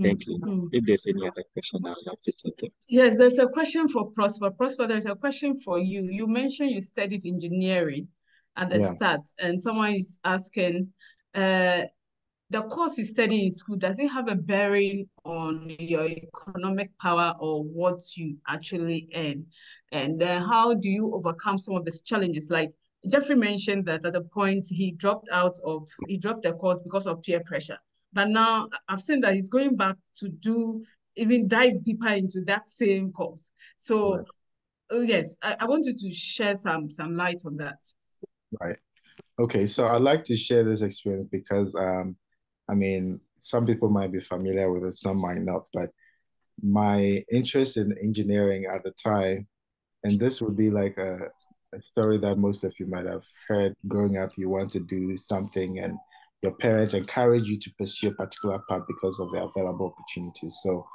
Thank you. Mm. If there's any other question, I'd love to take it. Yes, there's a question for Prosper. Prosper, there's a question for you. You mentioned you studied engineering at the yeah. start, and someone is asking, uh, the course you study in school, does it have a bearing on your economic power or what you actually earn? And uh, how do you overcome some of these challenges? Like Jeffrey mentioned that at a point he dropped out of, he dropped the course because of peer pressure. But now I've seen that he's going back to do, even dive deeper into that same course. So right. oh, yes, I, I want you to share some, some light on that. Right. Okay, so I'd like to share this experience because um, I mean, some people might be familiar with it, some might not, but my interest in engineering at the time, and this would be like a, a story that most of you might have heard growing up, you want to do something and your parents encourage you to pursue a particular path because of the available opportunities. So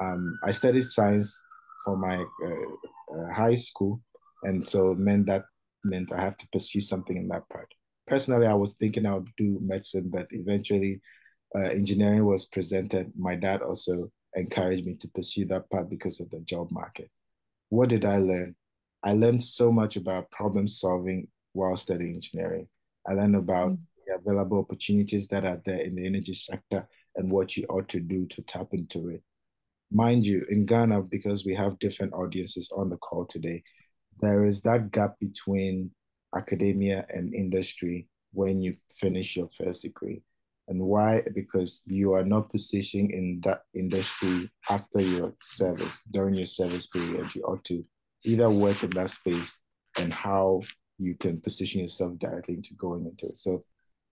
um, I studied science for my uh, uh, high school, and so meant that meant I have to pursue something in that part personally, I was thinking I would do medicine, but eventually uh, engineering was presented. My dad also encouraged me to pursue that path because of the job market. What did I learn? I learned so much about problem solving while studying engineering. I learned about mm. the available opportunities that are there in the energy sector and what you ought to do to tap into it. Mind you, in Ghana, because we have different audiences on the call today, there is that gap between academia and industry when you finish your first degree. And why? Because you are not positioned in that industry after your service, during your service period. You ought to either work in that space and how you can position yourself directly into going into it. So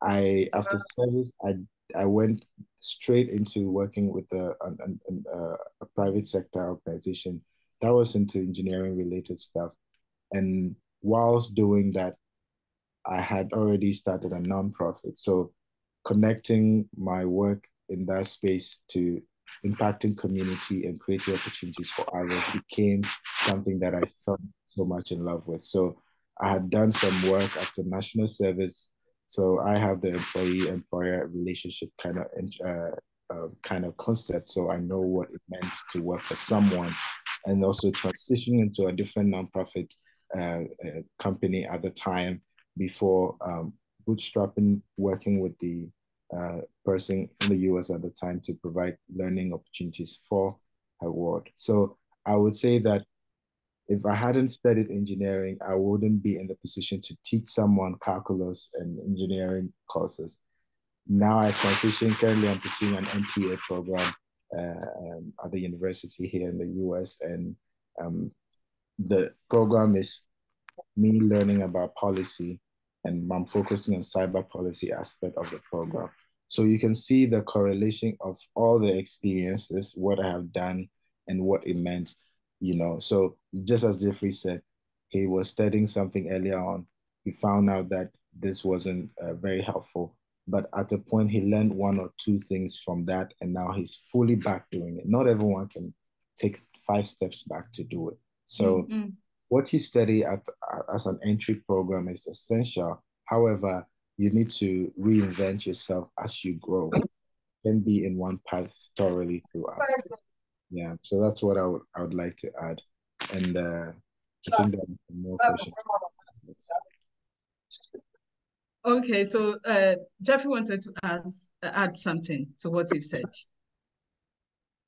I after uh-huh. service, I I went straight into working with a, a, a, a private sector organization that was into engineering related stuff. And whilst doing that, I had already started a nonprofit. So connecting my work in that space to impacting community and creating opportunities for others became something that I felt so much in love with. So I had done some work after national service. So I have the employee employer relationship kind of uh, uh, kind of concept. So I know what it meant to work for someone and also transitioning into a different nonprofit uh, uh, company at the time before um, bootstrapping, working with the uh, person in the US at the time to provide learning opportunities for her ward. So I would say that if I hadn't studied engineering, I wouldn't be in the position to teach someone calculus and engineering courses. Now I transition, currently I'm pursuing an MPA program uh, um, at the university here in the US and um, the program is me learning about policy and I'm focusing on cyber policy aspect of the program. So you can see the correlation of all the experiences, what I have done and what it meant, you know. So just as Jeffrey said, he was studying something earlier on. He found out that this wasn't uh, very helpful. But at a point, he learned one or two things from that, and now he's fully back doing it. Not everyone can take five steps back to do it. So mm-hmm what you study at as an entry program is essential. However, you need to reinvent yourself as you grow. Can be in one path thoroughly throughout. Yeah, so that's what I would I would like to add. And uh, I think that more questions. Okay, so uh, Jeffrey wanted to ask, add something to what you've said.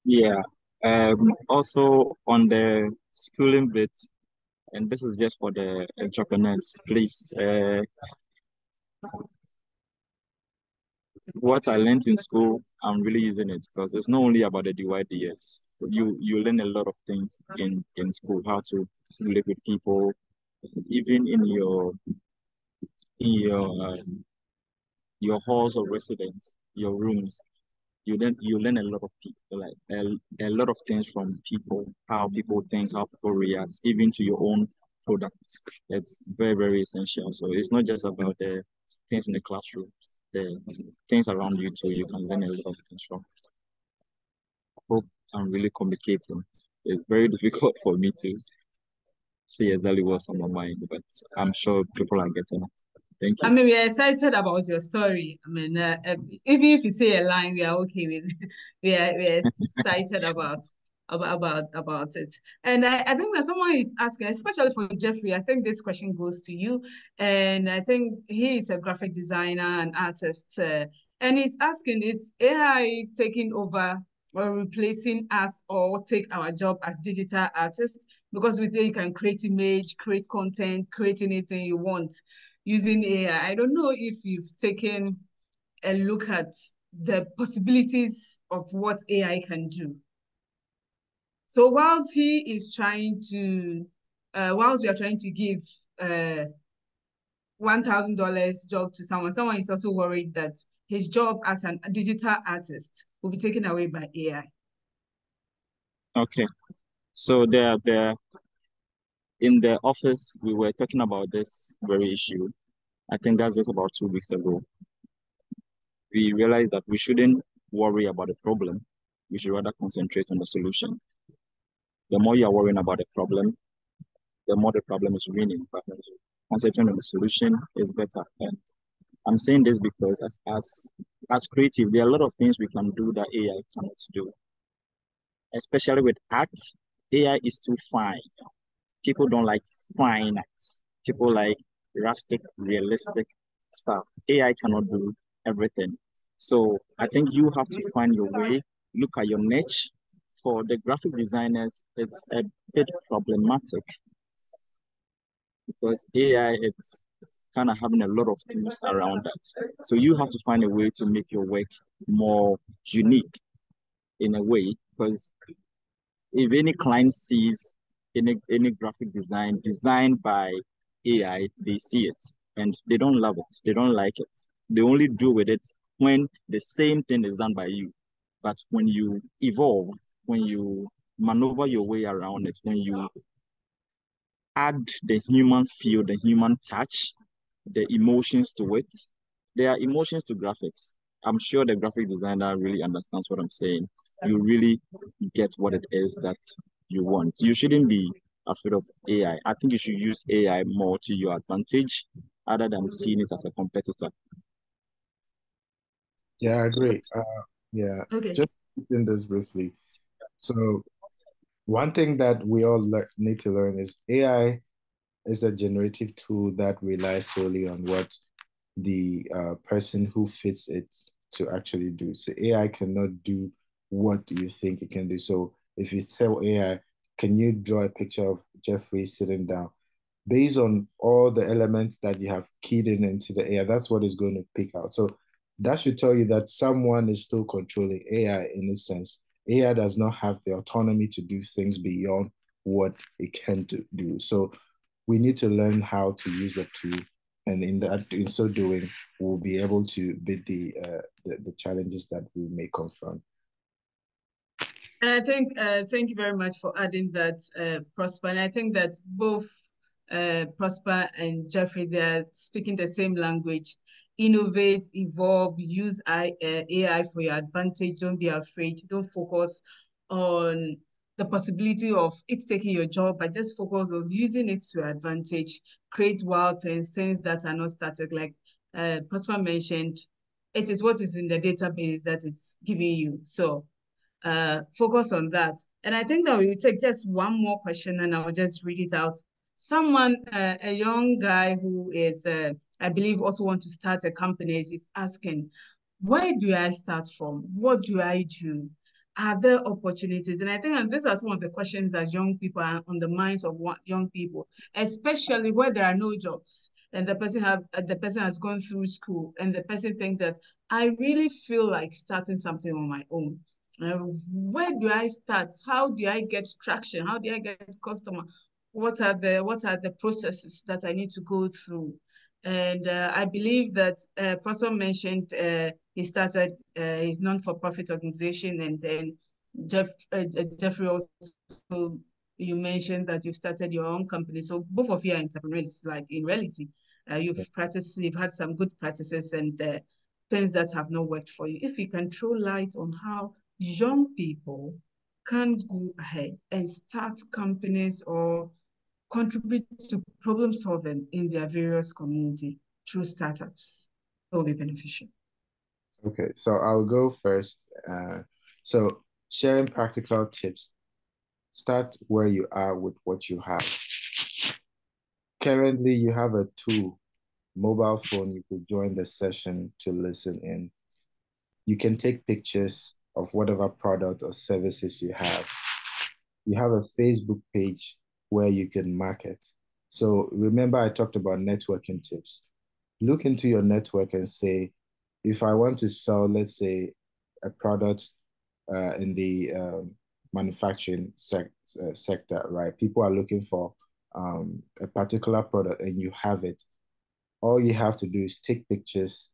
Yeah. Um, also on the schooling bit, and this is just for the entrepreneurs. Please, uh, what I learned in school, I'm really using it because it's not only about the DYDS. You you learn a lot of things in in school, how to live with people, even in your in your your halls of residence, your rooms you learn you learn a lot of people like a, a lot of things from people how people think how people react even to your own products. It's very, very essential. So it's not just about the things in the classrooms, the things around you too. You can learn a lot of things from. Hope I'm really communicating. It's very difficult for me to see exactly what's on my mind, but I'm sure people are getting it. Thank you. I mean, we are excited about your story. I mean, uh, uh, even if you say a line, we are okay with. we are we are excited about about about about it. And I, I think that someone is asking, especially for Jeffrey. I think this question goes to you, and I think he is a graphic designer and artist, uh, and he's asking, is AI taking over or replacing us or take our job as digital artists? Because with it, you can create image, create content, create anything you want using AI. I don't know if you've taken a look at the possibilities of what AI can do. So whilst he is trying to, uh, whilst we are trying to give uh, $1,000 job to someone, someone is also worried that his job as a digital artist will be taken away by AI. Okay. So there, there, in the office, we were talking about this very issue. I think that's just about two weeks ago. We realized that we shouldn't worry about the problem. We should rather concentrate on the solution. The more you are worrying about the problem, the more the problem is winning. But concentrating on the solution is better. And I'm saying this because as as as creative, there are a lot of things we can do that AI cannot do. Especially with art, AI is too fine. People don't like fine art. People like rustic, realistic stuff. AI cannot do everything. So I think you have to find your way, look at your niche. For the graphic designers, it's a bit problematic because AI it's kind of having a lot of tools around that. So you have to find a way to make your work more unique in a way because if any client sees any any graphic design designed by AI, they see it and they don't love it. They don't like it. They only do with it when the same thing is done by you. But when you evolve, when you maneuver your way around it, when you add the human feel, the human touch, the emotions to it, there are emotions to graphics. I'm sure the graphic designer really understands what I'm saying. You really get what it is that you want. You shouldn't be afraid of AI. I think you should use AI more to your advantage other than seeing it as a competitor. Yeah, I agree. Uh, yeah, Okay. just in this briefly. So one thing that we all need to learn is AI is a generative tool that relies solely on what the uh, person who fits it to actually do. So AI cannot do what you think it can do. So if you tell AI, can you draw a picture of Jeffrey sitting down? Based on all the elements that you have keyed in into the AI, that's what is going to pick out. So that should tell you that someone is still controlling AI in a sense. AI does not have the autonomy to do things beyond what it can do. So we need to learn how to use the tool, and in that, in so doing, we'll be able to beat the uh, the, the challenges that we may confront. And I think, uh, thank you very much for adding that, uh, Prosper. And I think that both uh, Prosper and Jeffrey, they're speaking the same language. Innovate, evolve, use I, uh, AI for your advantage. Don't be afraid. Don't focus on the possibility of it taking your job, but just focus on using it to your advantage. Create wild things, things that are not static. Like uh, Prosper mentioned, it is what is in the database that it's giving you. So uh, focus on that. And I think that we will take just one more question and I'll just read it out. Someone, uh, a young guy who is, uh, I believe, also want to start a company is asking, where do I start from? What do I do? Are there opportunities? And I think and these are some of the questions that young people are on the minds of young people, especially where there are no jobs and the person have the person has gone through school and the person thinks that I really feel like starting something on my own. Uh, where do I start? How do I get traction? How do I get customer? What are the what are the processes that I need to go through? And uh, I believe that uh, Prosper mentioned uh, he started uh, his non-for-profit organization, and then Jeff, uh, Jeffrey also you mentioned that you've started your own company. So both of you are entrepreneurs, like in reality. Uh, you've practiced, you've had some good practices and uh, things that have not worked for you. If you can throw light on how young people can go ahead and start companies or contribute to problem solving in their various community through startups, will be beneficial. Okay, so I'll go first. Uh, so sharing practical tips. Start where you are with what you have. Currently, you have a tool, mobile phone. You could join the session to listen in. You can take pictures of whatever product or services you have. You have a Facebook page where you can market. So remember, I talked about networking tips. Look into your network and say, if I want to sell, let's say, a product uh, in the um, manufacturing sec- uh, sector, right? People are looking for um, a particular product and you have it. All you have to do is take pictures.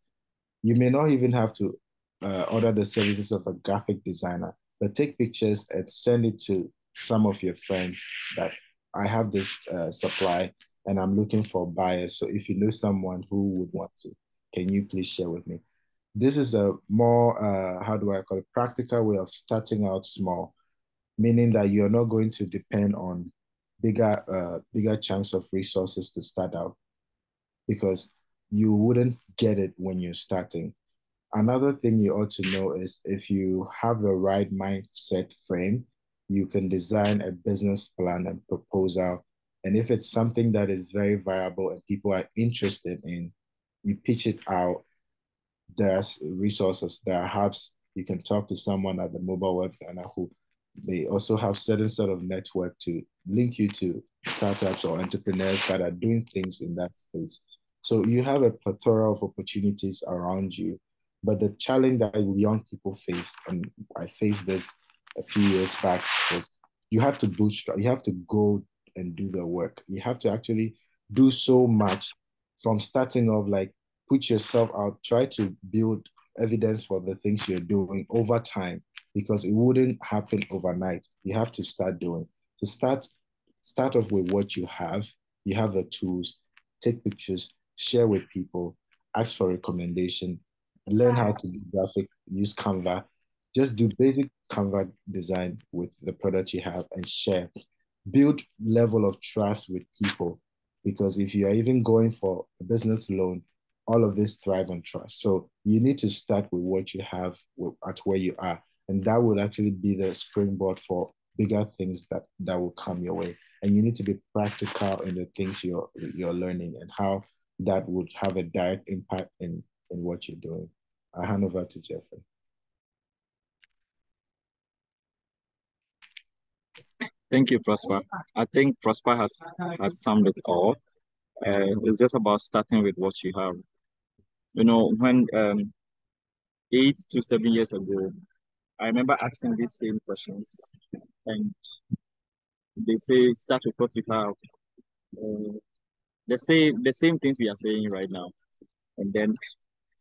You may not even have to uh, order the services of a graphic designer, but take pictures and send it to some of your friends that I have this uh, supply and I'm looking for buyers. So if you know someone who would want to, can you please share with me? This is a more, uh, how do I call it, practical way of starting out small, meaning that you're not going to depend on bigger, uh, bigger chunks of resources to start out because you wouldn't get it when you're starting. Another thing you ought to know is if you have the right mindset frame, you can design a business plan and proposal. And if it's something that is very viable and people are interested in, you pitch it out. There's resources, there are hubs. You can talk to someone at the mobile web and who may also have certain sort of network to link you to startups or entrepreneurs that are doing things in that space. So you have a plethora of opportunities around you but the challenge that young people face, and I face this a few years back, was you have to bootstrap, you have to go and do the work. You have to actually do so much from starting off, like put yourself out, try to build evidence for the things you're doing over time because it wouldn't happen overnight. You have to start doing. To start, start off with what you have. You have the tools, take pictures, share with people, ask for recommendation, learn how to do graphic, use Canva, just do basic Canva design with the product you have and share. Build level of trust with people because if you are even going for a business loan, all of this thrive on trust. So you need to start with what you have at where you are, and that would actually be the springboard for bigger things that that will come your way. And you need to be practical in the things you're you're learning and how that would have a direct impact in in what you're doing. I hand over to Jeffrey. Thank you, Prosper. I think Prosper has has summed it all. Uh, it's just about starting with what you have. You know, when um, eight to seven years ago, I remember asking these same questions, and they say start with what you have. Uh, the same the same things we are saying right now, and then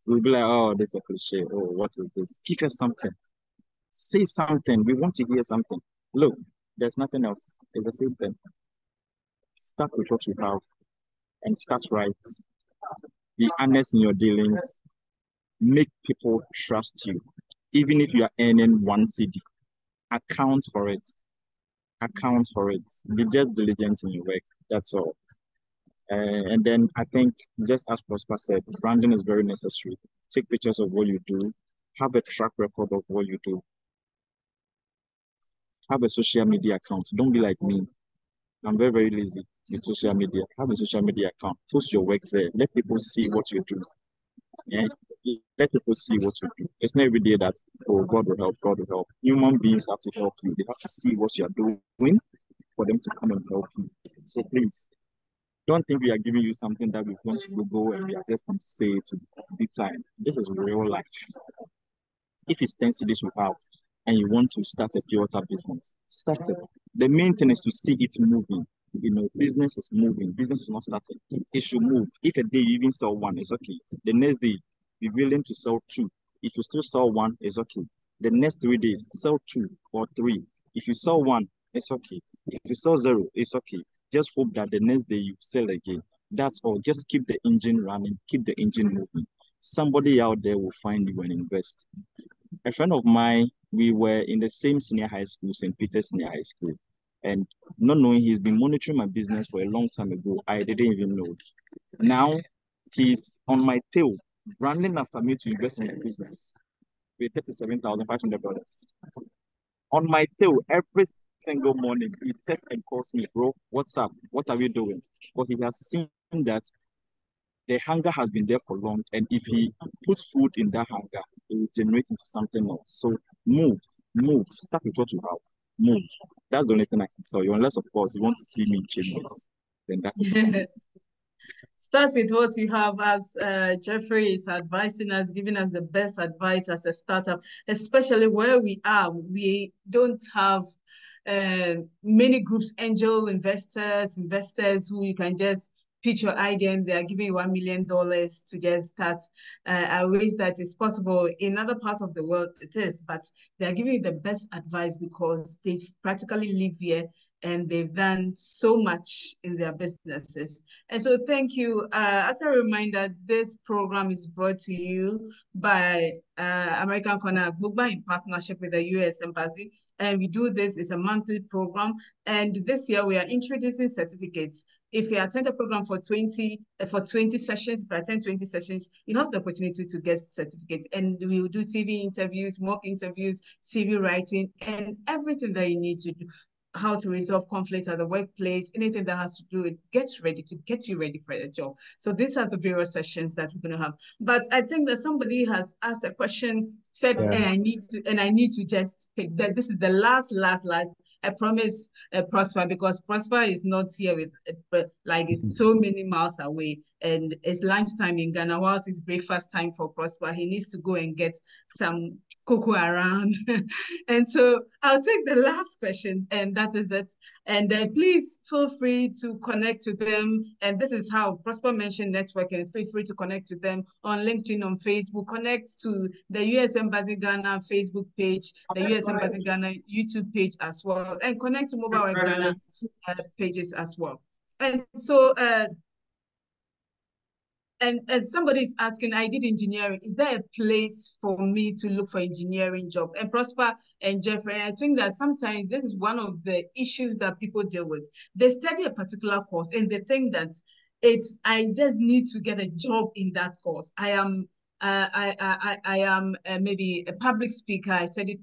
we'll be like, oh, this is a cliche. Oh, what is this? Give us something. Say something. We want to hear something. Look, there's nothing else. It's the same thing. Start with what you have and start right. Be honest in your dealings. Make people trust you. Even if you are earning one cedi, account for it. Account for it. Be just diligent in your work. That's all. Uh, and then I think, just as Prosper said, branding is very necessary. Take pictures of what you do, have a track record of what you do. Have a social media account. Don't be like me. I'm very, very lazy with social media. Have a social media account. Post your work there. Let people see what you do. Yeah? Let people see what you do. It's not every day that, oh, God will help, God will help. Human beings have to help you. They have to see what you are doing for them to come and help you. So please, don't think we are giving you something that we want to go and we are just going to say to be time. This is real life. If it's 10 cedis you have and you want to start a pure water business, start it. The main thing is to see it moving. You know, business is moving. Business is not starting. It should move. If a day you even sell one, it's okay. The next day, be willing to sell two. If you still sell one, it's okay. The next three days, sell two or three. If you sell one, it's okay. If you sell zero, it's okay. Just hope that the next day you sell again. That's all. Just keep the engine running, keep the engine moving. Somebody out there will find you and invest. A friend of mine, we were in the same senior high school, St. Peter's Senior High School. And not knowing he's been monitoring my business for a long time ago, I didn't even know. Now he's on my tail, running after me to invest in the business with $37,500. On my tail every single morning, he texts and calls me, bro, what's up? What are you doing? But he has seen that the hunger has been there for long, and if he puts food in that hunger, it will generate into something else. So move, move, start with what you have. Move. That's the only thing I can tell you. Unless, of course, you want to see me change then that is Start with what you have as uh, Jeffrey is advising us, giving us the best advice as a startup, especially where we are. We don't have uh, many groups, angel investors, investors who you can just pitch your idea and they are giving you $1 million to just start. Uh, I wish that it's possible in other parts of the world, it is, but they are giving you the best advice because they practically live here and they've done so much in their businesses. And so thank you. Uh, as a reminder, this program is brought to you by uh, American Corner Gbugba in partnership with the U.S. Embassy. And we do this, it's a monthly program. And this year we are introducing certificates. If you attend a program for 20 uh, for 20 sessions, if you attend 20 sessions, you have the opportunity to get certificates. And we will do CV interviews, mock interviews, CV writing, and everything that you need to do how to resolve conflicts at the workplace, anything that has to do with get ready to get you ready for the job. So these are the various sessions that we're going to have. But I think that somebody has asked a question, said, yeah. and I need to, and I need to just pick that this is the last, last, last. I promise uh, Prosper because Prosper is not here with, uh, but like it's mm-hmm. so many miles away and it's lunchtime in Ghana. Whilst it's breakfast time for Prosper, he needs to go and get some cocoa around. and so I'll take the last question, and that is it. And uh, please feel free to connect to them. And this is how Prosper mentioned networking. Feel free to connect to them on LinkedIn, on Facebook. Connect to the US Embassy Ghana Facebook page, the US Embassy Ghana YouTube page as well, and connect to Mobile Ghana uh, pages as well. And so uh, and, and somebody's asking, I did engineering. Is there a place for me to look for engineering job? And Prosper and Jeffrey, I think that sometimes this is one of the issues that people deal with. They study a particular course and they think that it's, I just need to get a job in that course. I am, uh, I, I, I am uh, maybe a public speaker. I said it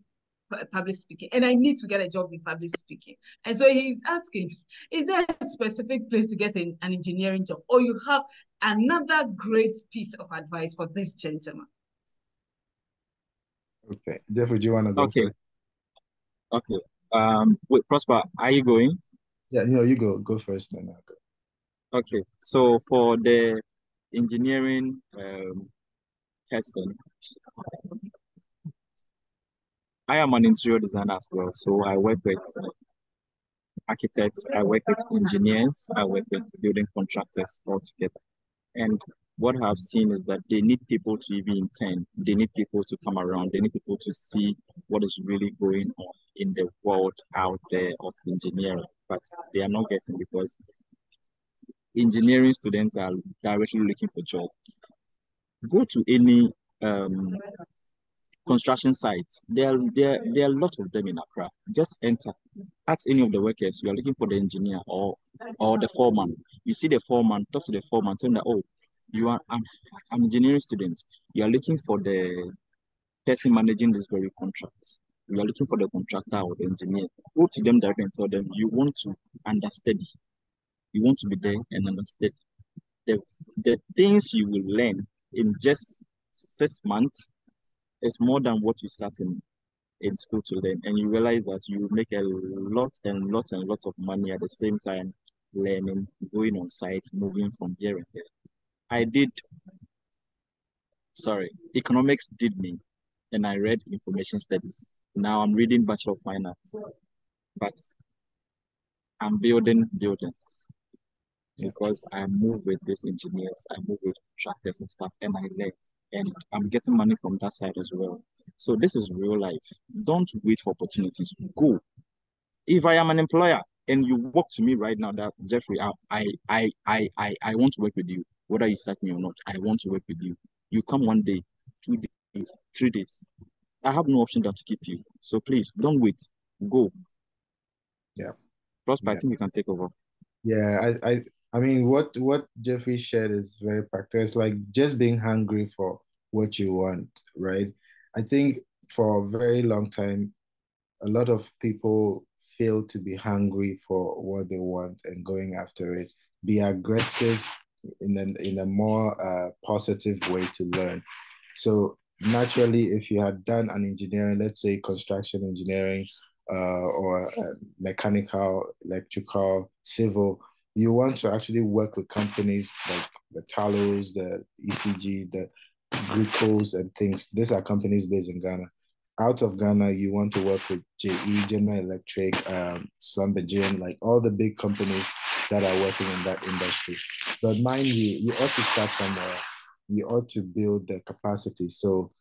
public speaking and I need to get a job in public speaking. And so he's asking, is there a specific place to get an, an engineering job or you have another great piece of advice for this gentleman? Okay. Jeffrey, do you want to go Okay. First? Okay. Um, wait, Prosper, are you going? Yeah, no, you go. Go first, then I'll go. Okay. So for the engineering um, person, I am an interior designer as well. So I work with architects, I work with engineers, I work with building contractors all together. And what I've seen is that they need people to even intend. They need people to come around. They need people to see what is really going on in the world out there of engineering. But they are not getting because engineering students are directly looking for job. Go to any um, construction sites. There, there, there are a lot of them in Accra. Just enter, ask any of the workers. You are looking for the engineer or or the foreman. You see the foreman, talk to the foreman, tell them, oh, you are an, an engineering student. You are looking for the person managing this very contract. You are looking for the contractor or the engineer. Go to them directly and tell them you want to understand. You want to be there and understand. The, the things you will learn in just six months it's more than what you start in, in school to learn. And you realize that you make a lot and lot and lot of money at the same time learning, going on site, moving from here and there. I did, sorry, economics did me, and I read information studies. Now I'm reading Bachelor of Finance, but I'm building buildings because I move with these engineers, I move with contractors and stuff, and I learn and mm-hmm. I'm getting money from that side as well. So this is real life. Don't wait for opportunities. Go. if I am an employer and you walk to me right now that Jeffrey, I I I I I want to work with you, whether you sack me or not, I want to work with you. You come one day, two days, three days. I have no option than to keep you. So please don't wait. Go. Yeah. Prosper, Yeah. I think you can take over. Yeah, I, I I mean what what Jeffrey shared is very practical. It's like just being hungry for what you want, right? I think for a very long time, a lot of people fail to be hungry for what they want and going after it. Be aggressive in a in a more uh, positive way to learn. So naturally, if you had done an engineering, let's say construction engineering, uh, or uh, mechanical, electrical, civil, you want to actually work with companies like the Tullows, the ECG, the Gridcos, and things. These are companies based in Ghana. Out of Ghana, you want to work with GE, General Electric, um, Schlumberger, like all the big companies that are working in that industry. But mind you, you ought to start somewhere. You ought to build the capacity. So,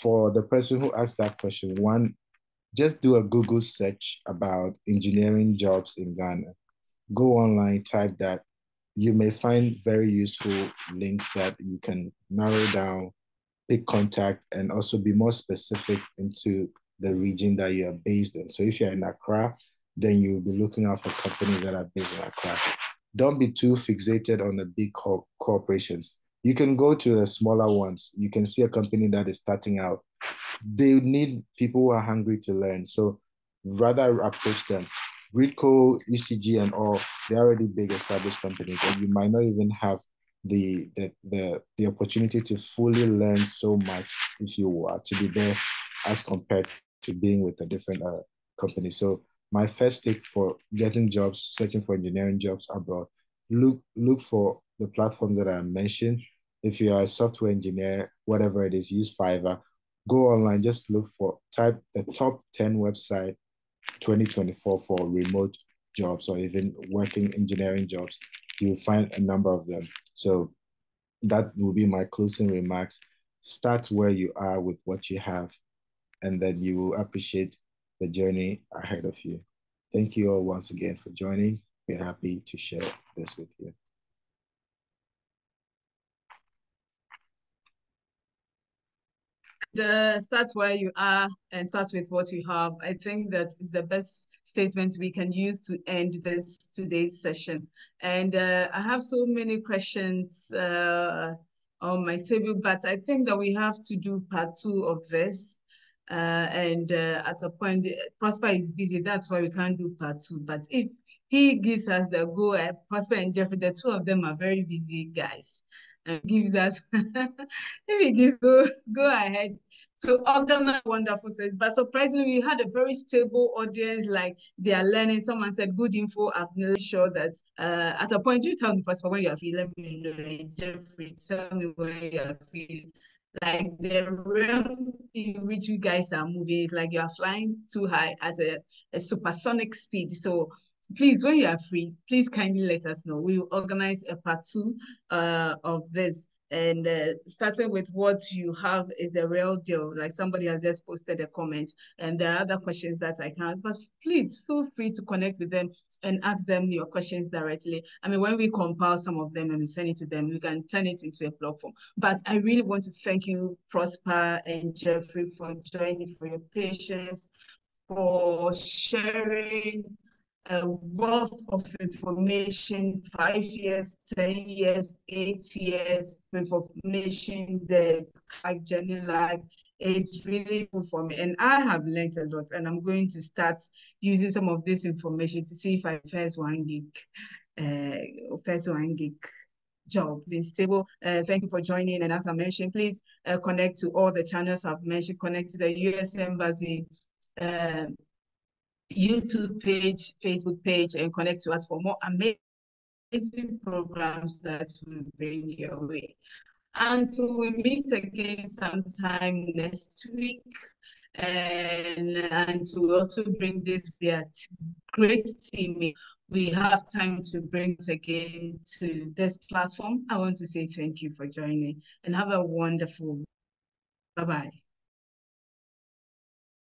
for the person who asked that question, one, just do a Google search about engineering jobs in Ghana. Go online, type that. You may find very useful links that you can narrow down, pick contact, and also be more specific into the region that you are based in. So if you're in Accra, then you'll be looking out for companies that are based in Accra. Don't be too fixated on the big co- corporations. You can go to the smaller ones. You can see a company that is starting out they need people who are hungry to learn. So rather approach them. Gridco, ECG, and all, they're already big established companies, and you might not even have the the the, the opportunity to fully learn so much if you are to be there as compared to being with a different uh, company. So my first tip for getting jobs, searching for engineering jobs abroad, look look for the platforms that I mentioned. If you are a software engineer, whatever it is, use Fiverr go online, just look for type the top 10 website 2024 for remote jobs or even working engineering jobs. You'll find a number of them. So that will be my closing remarks. Start where you are with what you have, and then you will appreciate the journey ahead of you. Thank you all once again for joining. We're happy to share this with you. The start where you are and start with what you have. I think that is the best statement we can use to end this today's session. And uh, I have so many questions uh, on my table, but I think that we have to do part two of this. Uh, and uh, at a point, Prosper is busy. That's why we can't do part two. But if he gives us the go, Prosper and Jeffrey, the two of them are very busy guys and gives us if he gives go go ahead to organize wonderful session. But surprisingly, we had a very stable audience, like they are learning. Someone said good info. I'm not sure that uh, at a point you tell me first when you are feeling, let me know, Jeffrey, tell me when you are feeling. Like the realm in which you guys are moving is like you are flying too high at a, a supersonic speed. So please, when you are free, please kindly let us know. We will organize a part two uh, of this. And uh, starting with what you have is the real deal. Like somebody has just posted a comment, and there are other questions that I can ask. But please feel free to connect with them and ask them your questions directly. I mean, when we compile some of them and we send it to them, we can turn it into a platform. But I really want to thank you, Prosper and Jeffrey, for joining, for your patience, for sharing a wealth of information, five years, 10 years, eight years, information, the journey life. It's really good for me. And I have learned a lot and I'm going to start using some of this information to see if I first one gig, uh, first one gig job being stable. Uh, thank you for joining. And as I mentioned, please uh, connect to all the channels I've mentioned, connect to the US Embassy, uh, YouTube page, Facebook page, and connect to us for more amazing programs that will bring your way. Until we meet again sometime next week, and, and to also bring this great team, we have time to bring again to this platform. I want to say thank you for joining and have a wonderful, bye-bye.